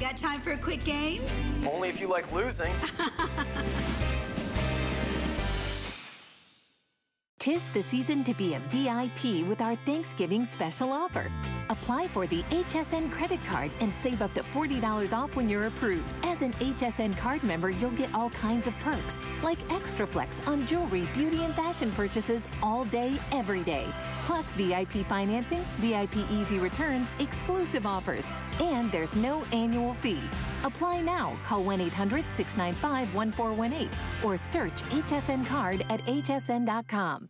Got time for a quick game? Only if you like losing. Tis the season to be a VIP with our Thanksgiving special offer. Apply for the HSN credit card and save up to $40 off when you're approved. As an HSN card member, you'll get all kinds of perks, like extra flex on jewelry, beauty, and fashion purchases all day, every day. Plus VIP financing, VIP easy returns, exclusive offers, and there's no annual fee. Apply now. Call 1-800-695-1418 or search HSN card at hsn.com.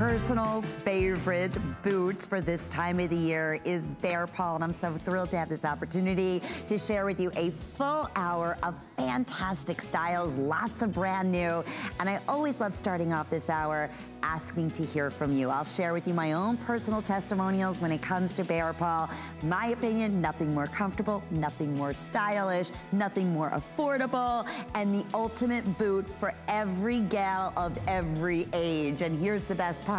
Personal favorite boots for this time of the year is Bear Paw, and I'm so thrilled to have this opportunity to share with you a full hour of fantastic styles, lots of brand new, and I always love starting off this hour asking to hear from you. I'll share with you my own personal testimonials when it comes to Bear Paw. My opinion, nothing more comfortable, nothing more stylish, nothing more affordable, and the ultimate boot for every gal of every age. And here's the best part.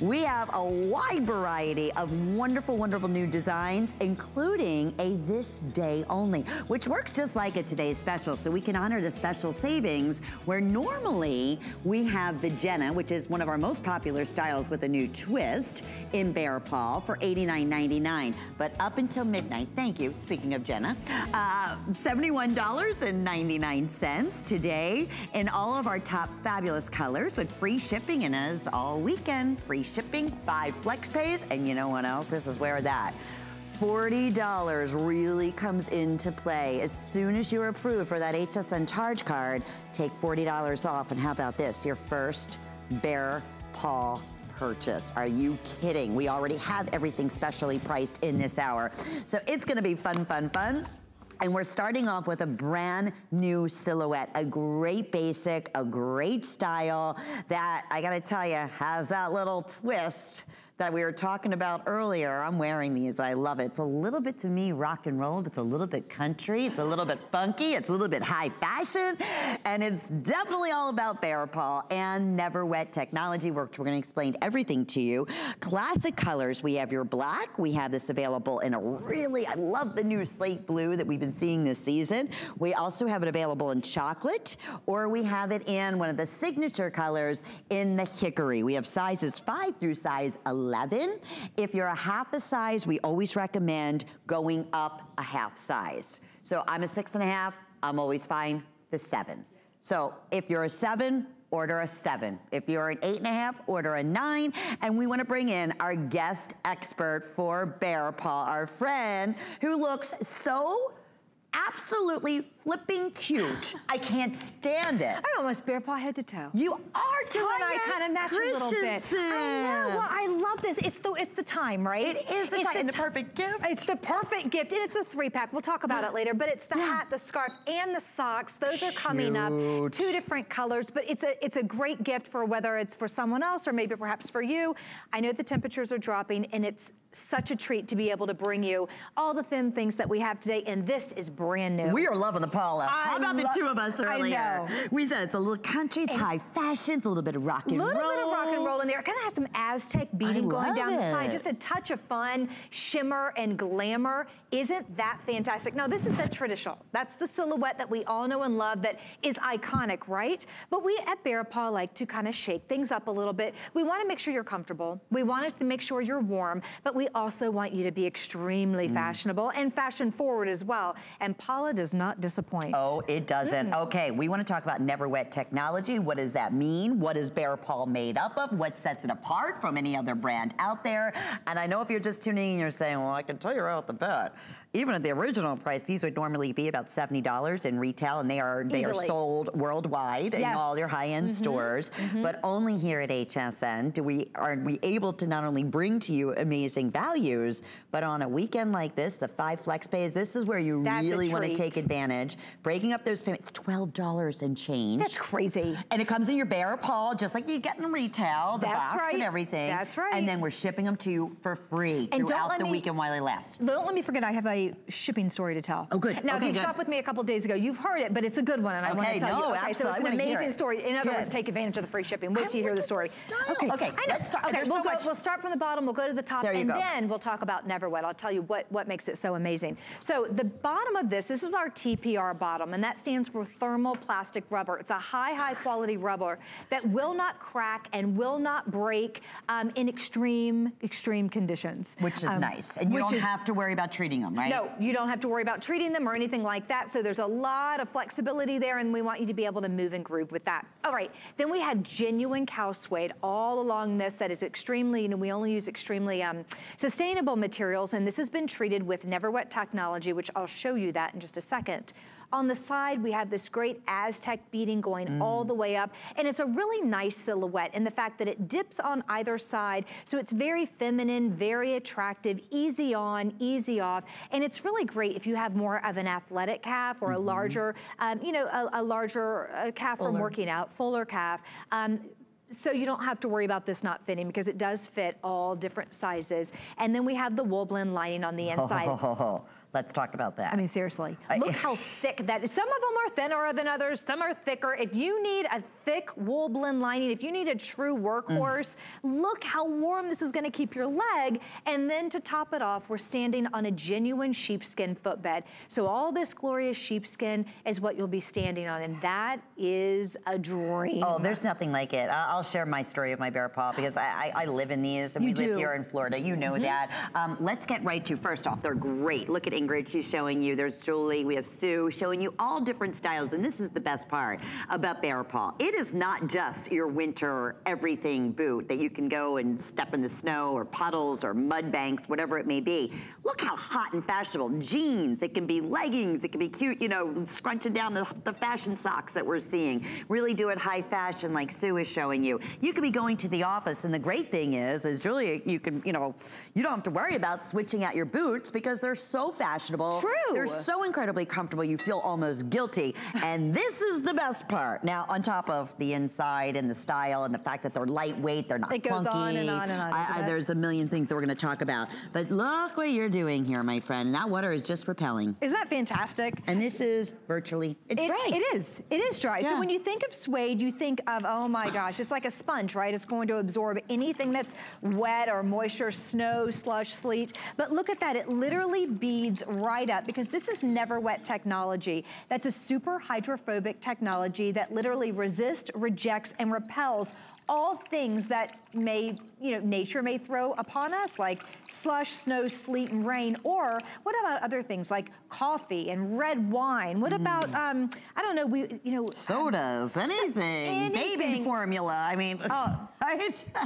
We have a wide variety of wonderful, wonderful new designs, including a this day only, which works just like a today's special. So we can honor the special savings where normally we have the Jenna, which is one of our most popular styles with a new twist in Bear Paw for $89.99. But up until midnight, thank you, speaking of Jenna, uh, $71.99 today in all of our top fabulous colors with free shipping and as all weekend, free shipping, five flex pays, and you know what else? This is where that. $40 really comes into play. As soon as you're approved for that HSN charge card, take $40 off. And how about this? Your first Bear Paw purchase. Are you kidding? We already have everything specially priced in this hour. So it's gonna be fun, fun, fun. And we're starting off with a brand new silhouette, a great basic, a great style that I gotta tell you has that little twist that we were talking about earlier. I'm wearing these, I love it. It's a little bit to me rock and roll, but it's a little bit country, it's a little bit funky, it's a little bit high fashion, and it's definitely all about Bear Paw and Never Wet technology. We're, we're gonna explain everything to you. Classic colors, we have your black, we have this available in a really, I love the new slate blue that we've been seeing this season. We also have it available in chocolate, or we have it in one of the signature colors in the hickory. We have sizes five through size 11. 11. If you're a half a size, we always recommend going up a half size. So I'm a six and a half, I'm always fine the seven. So if you're a seven, order a seven. If you're an eight and a half, order a nine. And we wanna bring in our guest expert for Bear Paw, our friend who looks so absolutely flipping cute. I can't stand it. I'm almost Bear Paw head to toe. You are, Sue and I kind of match a little bit. I know. Well, I love this. It's the it's the time, right? It is the it's time. The, the perfect gift. It's the perfect gift, and it's a three pack. We'll talk about it later. But it's the hat, the scarf, and the socks. Those are coming up. Two different colors, but it's a it's a great gift for whether it's for someone else or maybe perhaps for you. I know the temperatures are dropping, and it's such a treat to be able to bring you all the thin things that we have today, and this is brand new. We are loving the Paula. I How about the two of us earlier? We said it's a little country, it's, it's high fashion, it's a little bit of rock and roll. A little bit of rock and roll in there. It kind of has some Aztec beading going down it. the side. Just a touch of fun, shimmer and glamour. Isn't that fantastic? Now, this is the traditional. That's the silhouette that we all know and love that is iconic, right? But we at Bear Paw like to kind of shake things up a little bit. We want to make sure you're comfortable. We want to make sure you're warm, but we also want you to be extremely mm. fashionable and fashion forward as well. And Paula does not disappoint. Oh, it doesn't. Mm. Okay, we want to talk about Never Wet technology. What does that mean? What is Bear Paw made up of? What sets it apart from any other brand out there? And I know if you're just tuning in, you're saying, well, I can tell you right off the bat, even at the original price, these would normally be about $70 in retail and they are they Easily. are sold worldwide in all your high-end mm-hmm. stores. Mm-hmm. But only here at HSN do we are we able to not only bring to you amazing values, but on a weekend like this, the five flex pays, this is where you That's really want to take advantage. Breaking up those payments, $12 and change. That's crazy. And it comes in your Bear Paw, just like you get in retail, the That's box and right. everything. That's right. And then we're shipping them to you for free And throughout the me- weekend while they last. Don't let me forget, I have a shipping story to tell. Oh, good. Now, Okay, if you good. shopped with me a couple days ago, you've heard it, but it's a good one, and I want to tell no, you. Okay, so absolutely. it's an I wanna hear amazing it. story. In other words, take advantage of the free shipping. Wait till you hear the story. Okay, Okay, I know. let's start- Okay, we'll, so go, we'll start from the bottom, we'll go to the top, There you and go. then we'll talk about Never Wet. I'll tell you what, what makes it so amazing. So the bottom of this, this is our TPR bottom, and that stands for thermal plastic rubber. It's a high, high quality rubber that will not crack and will not break um, in extreme, extreme conditions. Which is Um, nice. And you don't is- have to worry about treating them, right? No, you don't have to worry about treating them or anything like that. So there's a lot of flexibility there and we want you to be able to move and groove with that. All right, then we have genuine cow suede all along this that is extremely, you know, we only use extremely um, sustainable materials and this has been treated with Never Wet technology, which I'll show you that in just a second. On the side, we have this great Aztec beading going Mm. all the way up. And it's a really nice silhouette in the fact that it dips on either side. So it's very feminine, very attractive, easy on, easy off. And it's really great if you have more of an athletic calf or a larger, um, you know, a, a larger uh, calf from Mm-hmm. Working out, fuller calf. Um, so you don't have to worry about this not fitting because it does fit all different sizes. And then we have the wool blend lining on the inside. Let's talk about that. I mean, seriously, look how thick that is. Some of them are thinner than others, some are thicker. If you need a thick wool blend lining, if you need a true workhorse, look how warm this is gonna keep your leg. And then to top it off, we're standing on a genuine sheepskin footbed. So all this glorious sheepskin is what you'll be standing on, and that is a dream. Oh, there's nothing like it. I'll share my story of my bear paw because I, I, I live in these and You we live do. Mm-hmm. here in Florida. You know that. Um, let's get right to first off, they're great. Look at Ingrid, she's showing you. There's Julie, we have Sue showing you all different styles. And this is the best part about bear paw. It is not just your winter everything boot that you can go and step in the snow or puddles or mud banks, whatever it may be. Look how hot and fashionable. Jeans, it can be leggings, it can be cute, you know, scrunching down the, the fashion socks that we're seeing. Really do it high fashion like Sue is showing you. You could be going to the office and the great thing is, is Julia, you can, you know, you don't have to worry about switching out your boots because they're so fashionable. True. They're so incredibly comfortable, you feel almost guilty. And this is the best part. Now, on top of the inside and the style and the fact that they're lightweight, they're not It goes clunky. on and on and on, I- I- there's a million things that we're gonna talk about. But look what you're doing here, my friend. That water is just repelling. Isn't that fantastic? And this is virtually, it's It- dry. It is. It is dry. So when you think of suede, you think of, oh my gosh, it's like a sponge, right? It's going to absorb anything that's wet or moisture, snow, slush, sleet. But look at that. It literally beads right up because this is never wet technology. That's a super hydrophobic technology that literally resists, rejects, and repels all things that may, you know, nature may throw upon us, like slush, snow, sleet, and rain. Or what about other things like coffee and red wine? What about, um, I don't know, we, you know, Sodas, anything, baby formula. I mean, Oh.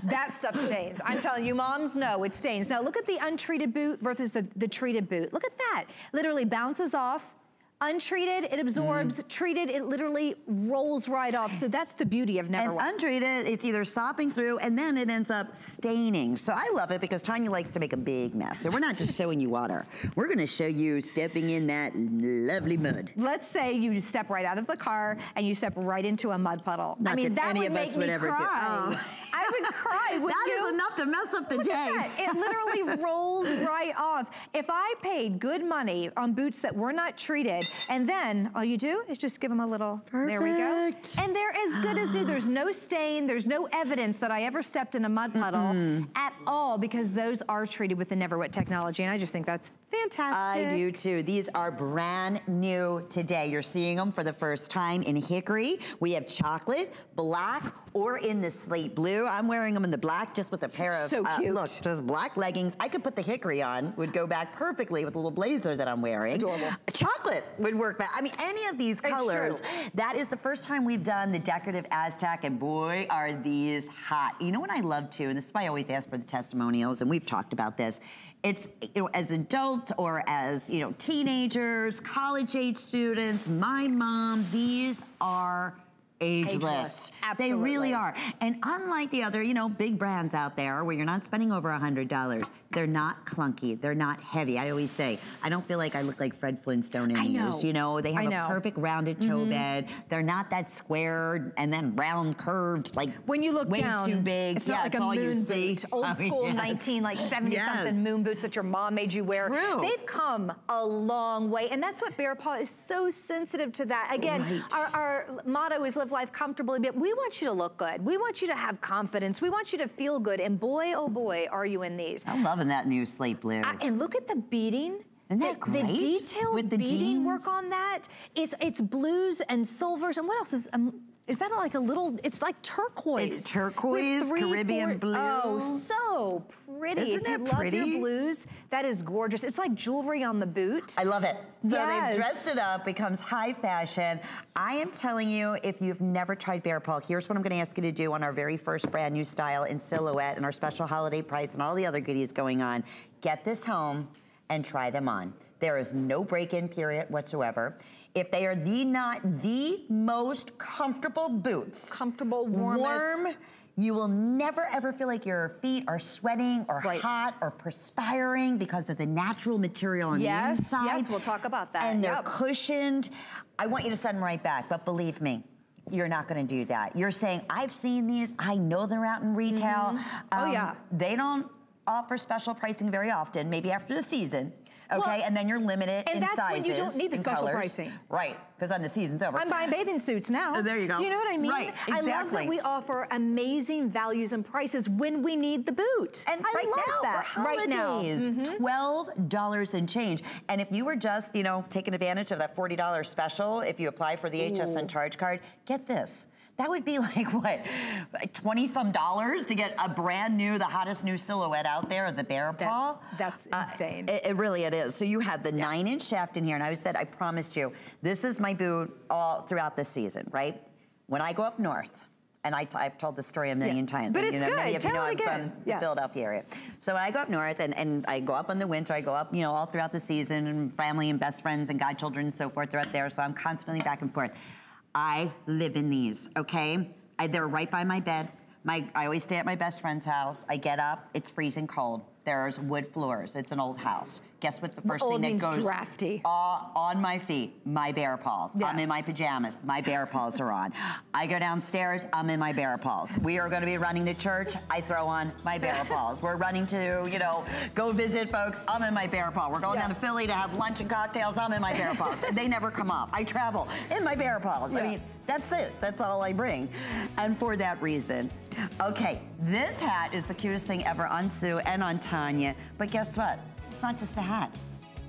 that stuff stains. I'm telling you, moms know it stains. Now look at the untreated boot versus the, the treated boot. Look at that. Literally bounces off. Untreated, it absorbs. Mm. Treated, it literally rolls right off. So that's the beauty of Never And untreated, it's either sopping through and then it ends up staining. So I love it because Tanya likes to make a big mess. So we're not just showing you water. We're gonna show you stepping in that lovely mud. Let's say you step right out of the car and you step right into a mud puddle. I mean, that that any would of make us would me ever do. cry. I would cry, That you? is enough to mess up the Look day. It literally rolls right off. If I paid good money on boots that were not treated, and then all you do is just give them a little, there we go. And they're as good as new. There's no stain, there's no evidence that I ever stepped in a mud puddle at all because those are treated with the Never Wet technology. And I just think that's fantastic. I do too. These are brand new today. You're seeing them for the first time in hickory. We have chocolate, black, or in the slate blue. I'm wearing them in the black just with a pair of, So uh, look, just black leggings. I could put the hickory on, would go back perfectly with the little blazer that I'm wearing. Adorable. Chocolate. would work. But I mean, any of these colors, that is the first time we've done the decorative Aztec, and boy, are these hot. You know what I love too, and this is why I always ask for the testimonials, and we've talked about this. It's, you know, as adults or as, you know, teenagers, college age students, my mom, these are ageless. ageless. They really are. And unlike the other, you know, big brands out there where you're not spending over a $100, they're not clunky. They're not heavy. I always say, I don't feel like I look like Fred Flintstone in these. You know, they have a perfect rounded toe mm -hmm. bed. They're not that squared and then round curved, like when you look way down, too big. It's yeah, not like a moon boot. Old I mean, school yes. 19, like 70 yes. something moon boots that your mom made you wear. True. They've come a long way. And that's what Bear Paw is so sensitive to that. Again, right. our, our motto is live life comfortably, but we want you to look good. We want you to have confidence. We want you to feel good. And boy, oh boy, are you in these. I'm loving that new sleep. I, and look at the beading. Isn't that the, great? The detailed With the beading jeans? work on that. It's it's blues and silvers and what else is um, is that like a little, it's like turquoise. It's turquoise, three, Caribbean four, oh, blue. Oh, so pretty. Isn't if that you pretty? love your blues, that is gorgeous. It's like jewelry on the boot. I love it. So yes. they've dressed it up, becomes high fashion. I am telling you, if you've never tried Bear Paw, here's what I'm gonna ask you to do on our very first brand new style in silhouette and our special holiday price and all the other goodies going on. Get this home and try them on. There is no break-in period whatsoever. If they are the not the most comfortable boots. Comfortable, warmest. Warm, you will never ever feel like your feet are sweating or right. hot or perspiring because of the natural material on yes, the inside. Yes, we'll talk about that. And they're yep. cushioned. I want you to send them right back, but believe me, you're not gonna do that. You're saying, I've seen these, I know they're out in retail. Mm -hmm. um, oh yeah. They don't offer special pricing very often, maybe after the season okay? Well, and then you're limited in sizes. And that's when you don't need the special colors. pricing. Right, because then the season's over. I'm buying bathing suits now. Uh, there you go. Do you know what I mean? Right, exactly. I love that we offer amazing values and prices when we need the boot. And I right love now, that. for holidays, right now, mm-hmm. $12 and change. And if you were just, you know, taking advantage of that $40 special, if you apply for the Ooh. HSN charge card, get this that would be like what, 20 some dollars to get a brand new, the hottest new silhouette out there of the bear paw? That's, that's insane. Uh, it, it, really, it is. So you have the yeah. nine inch shaft in here and I said, I promised you, this is my boot all throughout the season, right? When I go up north, and I, have told the story a million yeah. times. But and, it's know, good. Many of Tell you know I'm again. from yeah. the Philadelphia area. So when I go up north and, and I go up in the winter, I go up, you know, all throughout the season and family and best friends and godchildren and so forth, they're up there. So I'm constantly back and forth. I live in these, okay? I, they're right by my bed. My, I always stay at my best friend's house. I get up, it's freezing cold. There's wood floors. It's an old house. Guess what's the first old thing that goes drafty. Uh, on my feet? My bear paws. Yes. I'm in my pajamas. My bear paws are on. I go downstairs. I'm in my bear paws. We are going to be running to church. I throw on my bear paws. We're running to, you know, go visit folks. I'm in my bear paw. We're going yeah. down to Philly to have lunch and cocktails. I'm in my bear paws. they never come off. I travel in my bear paws. Yeah. I mean, that's it. That's all I bring. And for that reason, okay, this hat is the cutest thing ever on Sue and on Tanya. But guess what? It's not just the hat.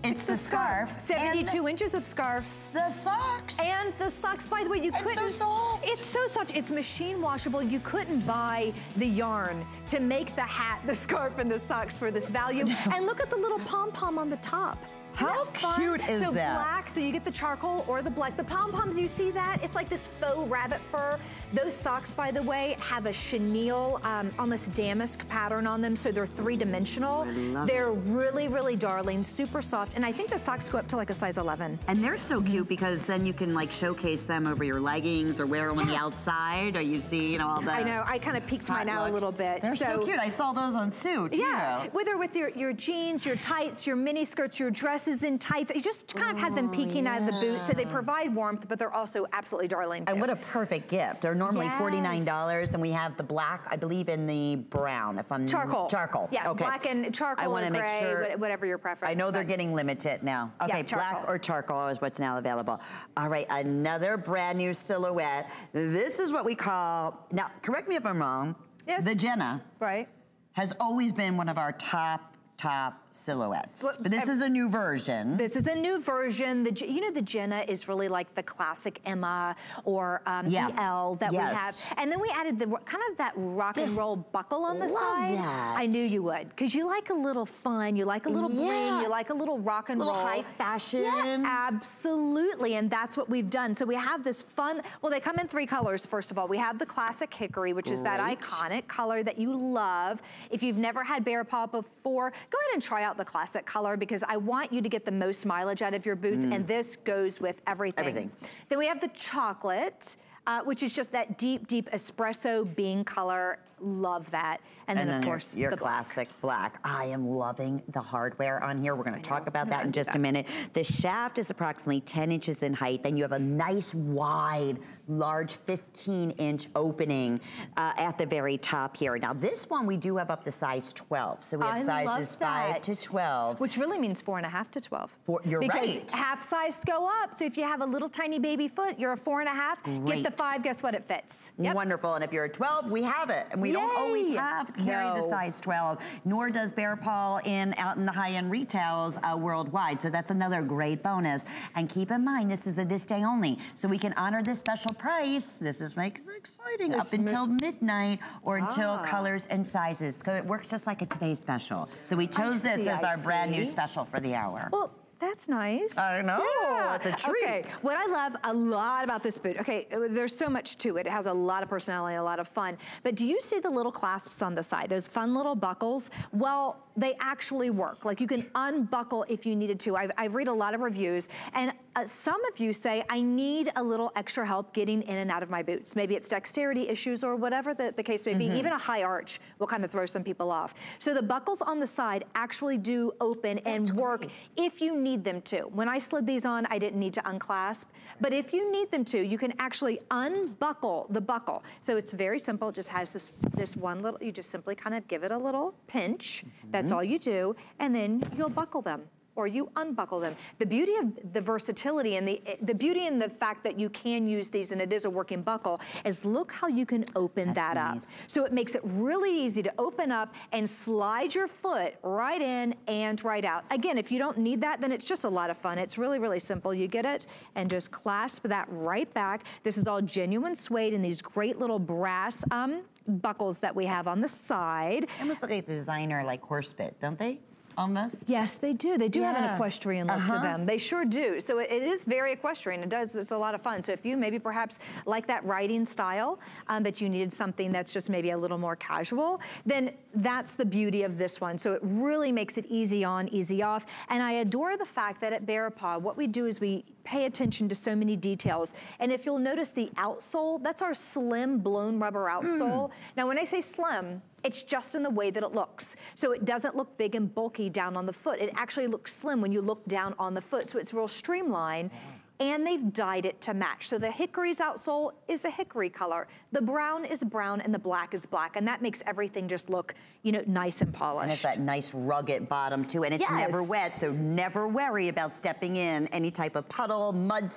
It's, it's the, the, scarf. 72 inches of scarf. The socks. And the socks, by the way, you it's couldn't. It's so soft. It's so soft. It's machine washable. You couldn't buy the yarn to make the hat, the scarf, and the socks for this value. and look at the little pom-pom on the top. How cute is so that? So black, so you get the charcoal or the black. The pom-poms, you see that? It's like this faux rabbit fur. Those socks, by the way, have a chenille, um, almost damask pattern on them, so they're three-dimensional. They're it. really, really darling, super soft, and I think the socks go up to like a size 11. And they're so cute because then you can like showcase them over your leggings or wear them yeah. on the outside, or you see, you know, all that. I know, I kind of peeked mine out a little bit. They're so, so, cute. I saw those on Sue, too. Yeah, whether with your, your jeans, your tights, your mini skirts, your dresses in tights, you just kind of have them oh, peeking yeah. out of the boot, so they provide warmth, but they're also absolutely darling, too. And what a perfect gift. They're normally yes. $49, and we have the black, I believe, in the brown, if I'm... Charcoal. Charcoal. Yes, okay. black and charcoal I want to make sure, whatever your preference. I know they're getting limited now. Okay, yeah, black or charcoal is what's now available. All right, another brand new silhouette. This is what we call, now, correct me if I'm wrong, yes. the Jenna. Right. Has always been one of our top top silhouettes. But, but this is a new version. This is a new version. The You know the Jenna is really like the classic Emma or um, yeah. the Elle that yes. we have. And then we added the kind of that rock this, and roll buckle on the side. That. I knew you would because you like a little fun, you like a little yeah. bling, you like a little rock and little roll. high fashion. Yeah, absolutely. And that's what we've done. So we have this fun, well they come in three colors first of all. We have the classic hickory, which Great. is that iconic color that you love. If you've never had bear paw before, go ahead and try out the classic color because I want you to get the most mileage out of your boots mm. and this goes with everything. Everything. Then we have the chocolate, uh, which is just that deep, deep espresso bean color love that. And, and then, then, of course, your, your classic black. black. I am loving the hardware on here. We're gonna talk about that in just that. a minute. The shaft is approximately 10 inches in height. Then you have a nice wide, large 15 inch opening uh, at the very top here. Now this one we do have up to size 12. So we have I sizes five to 12. Which really means four and a half to 12. Four, you're because right. Because half size go up. So if you have a little tiny baby foot, you're a four and a half, Great. get the five, guess what, it fits. Yep. Wonderful, and if you're a 12, we have it. And we Yay. don't always have carry no. the size 12, nor does Bear Paw in out in the high-end retails uh, worldwide. So that's another great bonus. And keep in mind, this is the this day only. So we can honor this special price. This is makes it exciting up until midnight or ah. until colors and sizes. So it works just like a today's special. So we chose this as I our see. brand new special for the hour. Well, that's nice. I know, yeah. it's a treat. Okay, what I love a lot about this boot, okay, there's so much to it. It has a lot of personality, a lot of fun. But do you see the little clasps on the side, those fun little buckles? Well, they actually work. Like you can unbuckle if you needed to. I've, I've read a lot of reviews and uh, some of you say, I need a little extra help getting in and out of my boots. Maybe it's dexterity issues or whatever the, the case may be. Mm -hmm. Even a high arch will kind of throw some people off. So the buckles on the side actually do open That's and work great. if you need them to. When I slid these on, I didn't need to unclasp. But if you need them to, you can actually unbuckle the buckle. So it's very simple. It just has this, this one little, you just simply kind of give it a little pinch. Mm -hmm. That's all you do. And then you'll buckle them or you unbuckle them. The beauty of the versatility and the, the beauty in the fact that you can use these and it is a working buckle is look how you can open That's that nice. up. So it makes it really easy to open up and slide your foot right in and right out. Again, if you don't need that, then it's just a lot of fun. It's really, really simple. You get it and just clasp that right back. This is all genuine suede and these great little brass um, buckles that we have on the side. Almost like a designer like horse bit, don't they? almost? Yes, they do. They do yeah. have an equestrian look uh -huh. to uh-huh. them. They sure do. So it, it is very equestrian. It does, it's a lot of fun. So if you maybe perhaps like that riding style, um, but you needed something that's just maybe a little more casual, then that's the beauty of this one. So it really makes it easy on, easy off. And I adore the fact that at Bear Paw, what we do is we pay attention to so many details. And if you'll notice the outsole, that's our slim blown rubber outsole. Mm. Now when I say slim, it's just in the way that it looks. So it doesn't look big and bulky down on the foot. It actually looks slim when you look down on the foot. So it's real streamlined and they've dyed it to match. So the hickory's outsole is a hickory color. The brown is brown and the black is black. And that makes everything just look, you know, nice and polished. And it's that nice rugged bottom too. And it's yes. never wet, so never worry about stepping in any type of puddle, mud,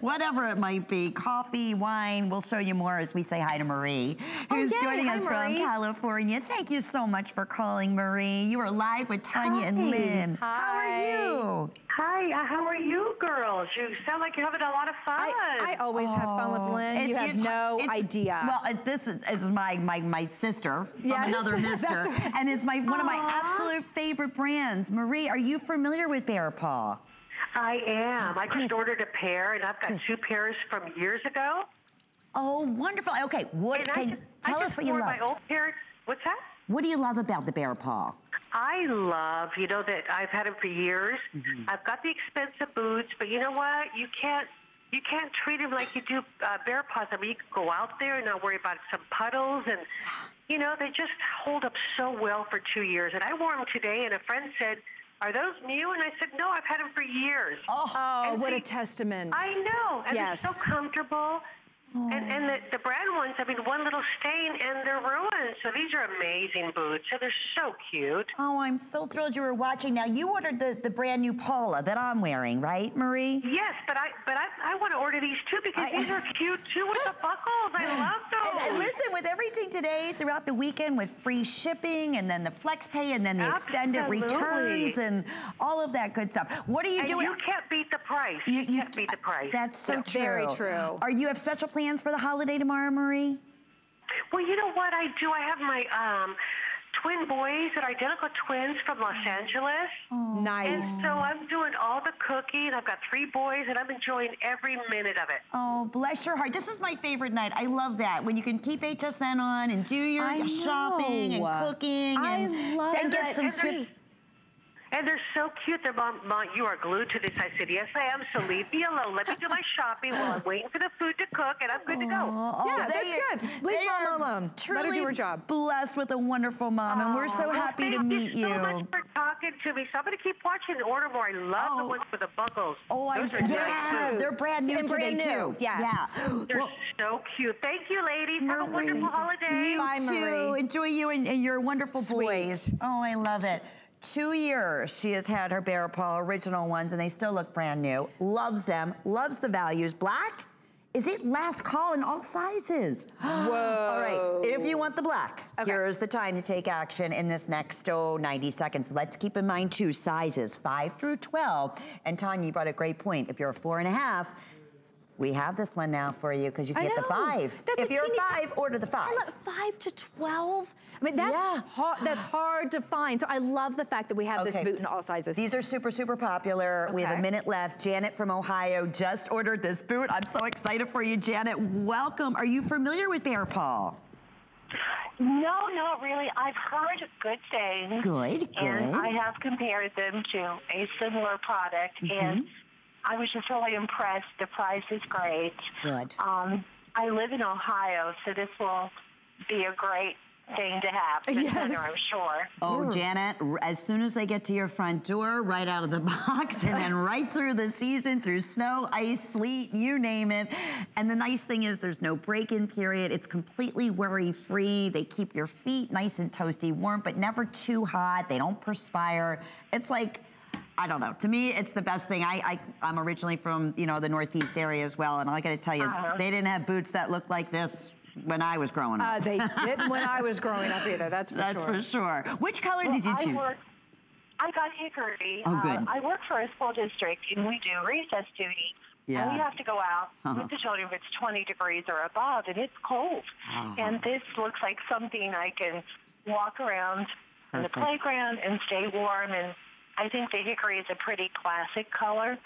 whatever it might be. Coffee, wine. We'll show you more as we say hi to Marie, who's oh, joining hi, us Marie. from California. Thank you so much for calling, Marie. You are live with Tanya hi. and Lynn. Hi. How are you? Hi, uh, how are you girls? You sound like you're having a lot of fun. I, I always oh, have fun with. Lynn. You have no idea. Well, this is, is, my, my, my sister from yes, another mister, right. and it's my one of my absolute favorite brands. Marie, are you familiar with Bear Paw? I am. I just ordered a pair, and I've got two pairs from years ago. Oh, wonderful. Okay, what and can just, tell us what you love? my old pair. What's that? What do you love about the Bear Paw? I love, you know, that I've had them for years. Mm-hmm. I've got the expensive boots, but you know what? You can't you can't treat them like you do uh, bear paws. I mean, you can go out there and not worry about some puddles, and you know they just hold up so well for two years. And I wore them today, and a friend said, "Are those new?" And I said, "No, I've had them for years." Oh, oh what see, a testament! I know, and yes. they're so comfortable And, and the, the brand ones, I mean, one little stain and they're ruined. So these are amazing boots. So they're so cute. Oh, I'm so thrilled you were watching. Now, you ordered the, the brand new Paula that I'm wearing, right, Marie? Yes, but I but I, I want to order these too because I- these are cute too with the buckles. I love those. And, and listen, with everything today throughout the weekend with free shipping and then the flex pay and then the extended returns and all of that good stuff. What are you and doing? you can't beat the price. You, can't beat the price. That's so No. true. Very true. Are you have special plans for the holiday tomorrow, Marie? Well, you know what I do? I have my um, twin boys that are identical twins from Los Angeles. And Nice. so I'm doing all the cooking. I've got three boys, and I'm enjoying every minute of it. Oh, bless your heart. This is my favorite night. I love that. When you can keep HSN on and do your I shopping know. and cooking I and love then get it. some And tips. And they're so cute. They're mom, mom, you are glued to this. I said, yes, I am. So leave me alone. Let me do my shopping while I'm waiting for the food to cook, and I'm good to go. Oh, Yeah, that's they are- good. Leave they mom are alone. Let her do her job. Blessed with a wonderful mom, and we're so Well, happy to meet you. Thank you. so much for talking to me. So I'm going to keep watching and order more. I love the Oh. ones with the buckles. Oh, I'm Those are yeah, nice. they're brand new And today brand new, too. yes. Yeah. They're Well, so cute. Thank you, ladies. Have a wonderful holiday. You Bye, too. Marie. Enjoy you and, and your wonderful Sweet. boys. Oh, I love it. Two years she has had her Bear Paw original ones, and they still look brand new. Loves them. Loves the values. Black. Is it last call in all sizes? Whoa. All right, if you want the black, Okay. here's the time to take action in this next, oh, 90 seconds. Let's keep in mind two sizes, five through 12. And Tanya, you brought a great point. If you're a four and a half, we have this one now for you because you get the five. That's if you're teeny five, order the five. Five to twelve. I mean, that's Yeah. hard. That's hard to find. So I love the fact that we have this boot in all sizes. These are super, super popular. We have a minute left. Janet from Ohio just ordered this boot. I'm so excited for you, Janet. Welcome. Are you familiar with Bear Paw? No, not really. I've heard good things. Good, And good. I have compared them to a similar product, Mm-hmm. and I was just really impressed. The price is great. Good. Um, I live in Ohio, so this will be a great thing to have for Yes. dinner, I'm sure. Oh, Janet, as soon as they get to your front door, right out of the box, and then right through the season, through snow, ice, sleet, you name it. And the nice thing is there's no break-in period. It's completely worry-free. They keep your feet nice and toasty warm, but never too hot. They don't perspire. It's like, I don't know. To me, it's the best thing. I, I I'm originally from you know the Northeast area as well, and I got to tell you, Uh-huh. they didn't have boots that looked like this when I was growing up. Uh, they didn't when I was growing up either. That's for That's sure. for sure. Which color did you I choose? work. I got hickory. Oh, good. Uh, I work for a school district, and we do recess duty. Yeah. And we have to go out Uh-huh. with the children if it's 20 degrees or above, and it's cold. Uh-huh. And this looks like something I can walk around in the playground and stay warm. And I think the hickory is a pretty classic color.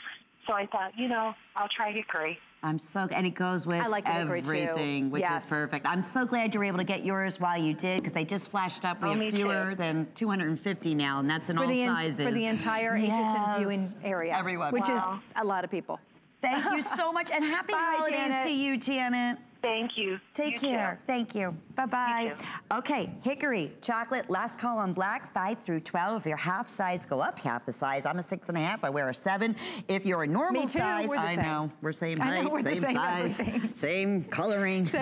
So I thought, you know, I'll try hickory. I'm so, and it goes with I like hickory, too. everything, which Yes. is perfect. I'm so glad you were able to get yours while you did, because they just flashed up. We Oh, have fewer too. than 250 now, and that's in For all the, en- sizes. for the entire HSN Yes. viewing area. Everyone. Which is a lot of people. Thank you so much, and happy Bye, holidays Janet. to you, Janet. Thank you. Take You too. care. Thank you. Bye bye. Okay, hickory, chocolate, last call on black, five through 12. If your half size, go up half a size. I'm a six and a half, I wear a seven. If you're a normal Me too, size, we're the I same. know, we're same I know, height, we're the same same size, everything. same coloring.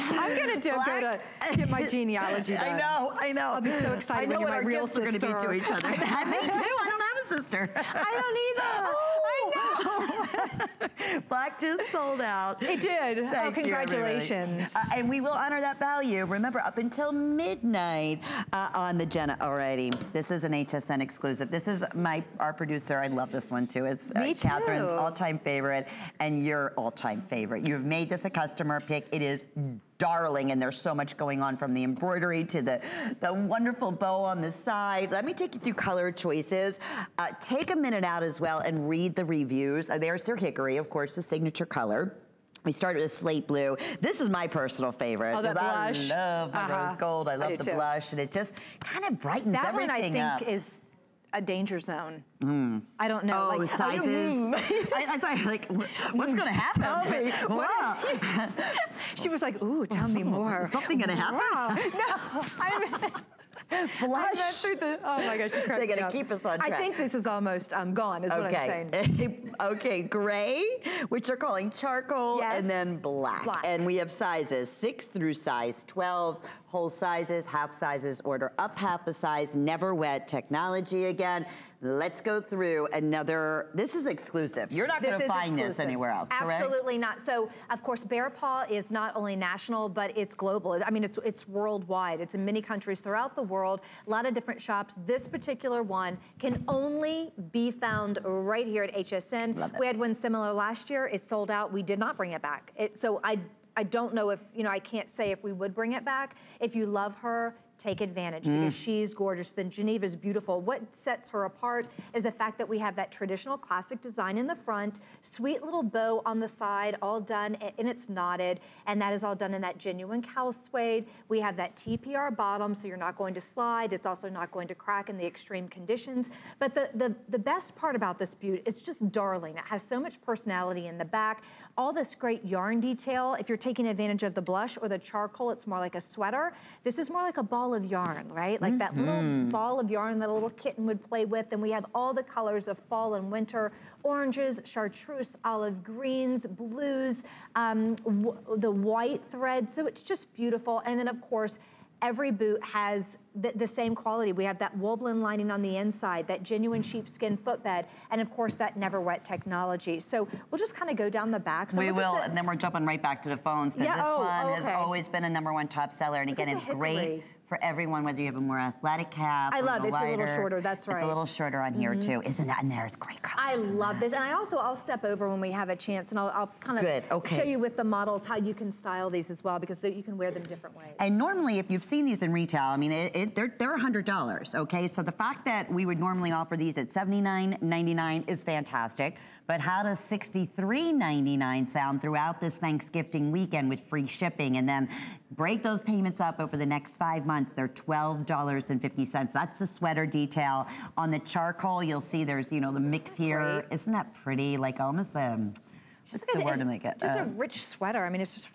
I'm gonna do, go to get my genealogy done. I know, I know. I'll be so excited I know when you're what my our real gifts are going to be to each other. Me too. I don't have a sister. I don't either. Oh. oh Black just sold out. It did. oh, Thank you, congratulations. Uh, and we will honor that value. Remember, up until midnight uh, on the Jenna already. This is an HSN exclusive. This is my our producer. I love this one too. It's uh, Catherine's all-time favorite and your all-time favorite. You've made this a customer pick. It is darling, and there's so much going on from the embroidery to the, the wonderful bow on the side. Let me take you through color choices. Uh, take a minute out as well and read the reviews. Uh, there's their hickory, of course, the signature color. We started with slate blue. This is my personal favorite. Oh, that 'cause blush. I love my Uh-huh. rose gold. I I love do the too. blush, and it just kind of brightens that one everything I think up. is a danger zone. I don't know. Oh, like, sizes. mm. I, I thought, like, what's going to happen? Tell me. Wow. She was like, ooh, tell me more. Something gonna happen? Wow. No, I mean, Blush. through the, oh my gosh, you cracked They me gotta up. keep us on track. I think this is almost um, gone, is what I'm saying. Okay. okay, gray, which they're calling charcoal, Yes. and then black. Black. And we have sizes six through size 12, whole sizes, half sizes, order up half a size, never wet technology again. Let's go through another. This is exclusive. You're not This going to is find this anywhere else, correct? Absolutely not. So, of course, Bear Paw is not only national, but it's global. I mean, it's it's worldwide. It's in many countries throughout the world. A lot of different shops. This particular one can only be found right here at HSN. Love it. We had one similar last year. It sold out. We did not bring it back. It, so I I don't know if you know. I can't say if we would bring it back. If you love her. Take advantage Mm. because she's gorgeous. Then Geneva's beautiful. What sets her apart is the fact that we have that traditional classic design in the front, sweet little bow on the side, all done and it's knotted, and that is all done in that genuine cow suede. We have that TPR bottom, so you're not going to slide. It's also not going to crack in the extreme conditions. But the the, the best part about this boot, it's just darling. It has so much personality in the back. All this great yarn detail. If you're taking advantage of the blush or the charcoal, it's more like a sweater. This is more like a ball of yarn, right? Like that little ball of yarn that a little kitten would play with. And we have all the colors of fall and winter, oranges, chartreuse, olive greens, blues, um, w- the white thread. So it's just beautiful. And then of course, every boot has the, the same quality. We have that wool blend lining on the inside, that genuine sheepskin footbed, and of course that never wet technology. So we'll just kind of go down the back. So We will, and then we're jumping right back to the phones because Yeah, this oh, one oh, has always been a number one top seller. And again, it's great. For everyone, whether you have a more athletic calf. I love it. It's a little shorter, that's right. Mm-hmm. a little shorter on here too. Isn't that in there? It's great I colors. love this, and I also I'll step over when we have a chance, and I'll, I'll kind of Good, okay. show you with the models how you can style these as well, because you can wear them different ways. And normally, if you've seen these in retail, I mean, it, it, they're, they're $100, okay? So the fact that we would normally offer these at $79.99 is fantastic. But how does $63.99 sound throughout this Thanksgiving weekend with free shipping? And then break those payments up over the next five months. They're $12.50. That's the sweater detail. On the charcoal, you'll see there's, you know, the mix here. great. Isn't that pretty? Like almost, um, what's the word to make it? Just Uh, a rich sweater. I mean, it's just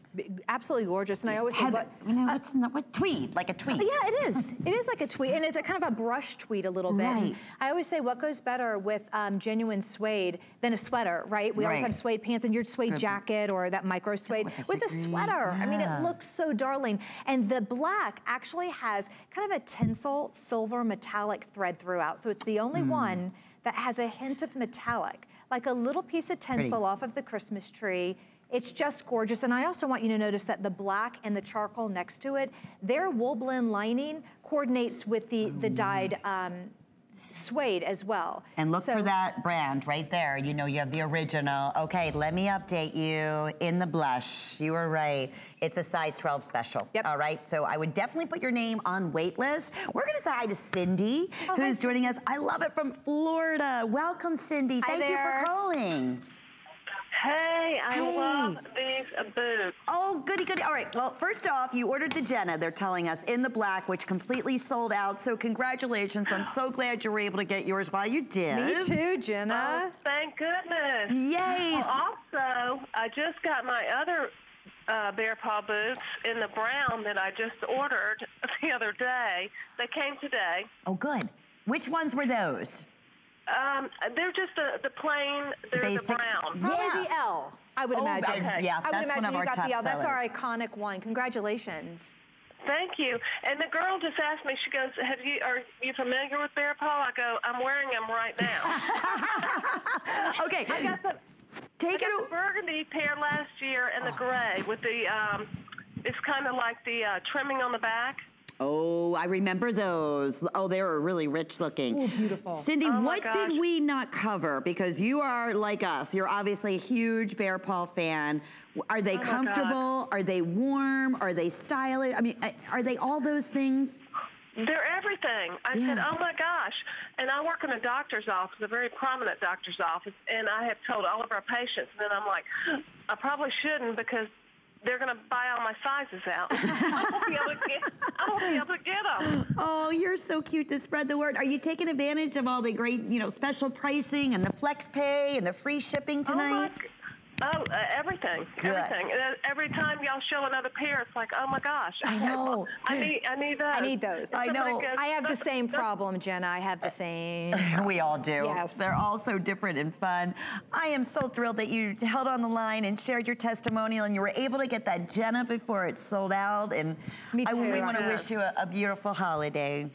absolutely gorgeous. And I always say, what, you know, what's in the, what tweed, like a tweed. Yeah, it is. It is like a tweed, and it's a kind of a brush tweed a little bit. Right. I always say, what goes better with um, genuine suede than a sweater, right? We always have suede pants and your suede Good. jacket or that micro suede with with a sweater. I mean, it looks so darling. And the black actually has kind of a tinsel silver metallic thread throughout. So it's the only Hmm. one that has a hint of metallic, like a little piece of tinsel Pretty. off of the Christmas tree. It's just gorgeous. And I also want you to notice that the black and the charcoal next to it, their wool blend lining coordinates with the, the dyed um, suede as well. And look So- for that brand right there. You know, you have the original. Okay, let me update you in the blush. You were right. It's a size 12 special. Yep. All right. So I would definitely put your name on wait list. We're going to say hi to Cindy, Oh, who's hi, joining us. I love it from Florida. Welcome, Cindy. Hi Thank you for calling. Hey, I Hey. love these boots. Oh, goody, goody. All right. Well, first off, you ordered the Jenna, they're telling us, in the black, which completely sold out. So congratulations. I'm so glad you were able to get yours while you did. Me too, Jenna. Oh, thank goodness. Yay. Well, also, I just got my other uh, bear paw boots in the brown that I just ordered the other day. They came today. Oh, good. Which ones were those? Um, they're just the, the plain, they're Basics. the brown. Probably Yeah. the Elle, I would Oh, imagine. I- yeah, I would that's one imagine of you our got top the Elle. That's our iconic one. Congratulations. Thank you. And the girl just asked me, she goes, have you, are you familiar with bear paw? I go, I'm wearing them right now. Okay. I got the, Take I got o- the burgundy pair last year and the gray with the, um, it's kind of like the uh, trimming on the back. Oh, I remember those. Oh, they were really rich looking. Ooh, beautiful. Cindy, Oh, my what did we not cover? Because you are like us. You're obviously a huge Bear Paw fan. Are they Oh, comfortable? Are they warm? Are they stylish? I mean, are they all those things? They're everything. I said, oh my gosh. And I work in a doctor's office, a very prominent doctor's office, and I have told all of our patients, and then I'm like, I probably shouldn't because they're going to buy all my sizes out. I won't be able to get, I won't be able to get them. Oh, you're so cute to spread the word. Are you taking advantage of all the great, you know, special pricing and the flex pay and the free shipping Oh tonight? g- Oh, uh, everything, Good. everything. Uh, every time y'all show another pair, it's like, oh my gosh. I know. I need, I need those. I need those. I know. goes, I have the same problem, Jenna. I have the same. We all do. Yes. They're all so different and fun. I am so thrilled that you held on the line and shared your testimonial and you were able to get that Jenna before it sold out. And Me I, we want to wish you a, a beautiful holiday.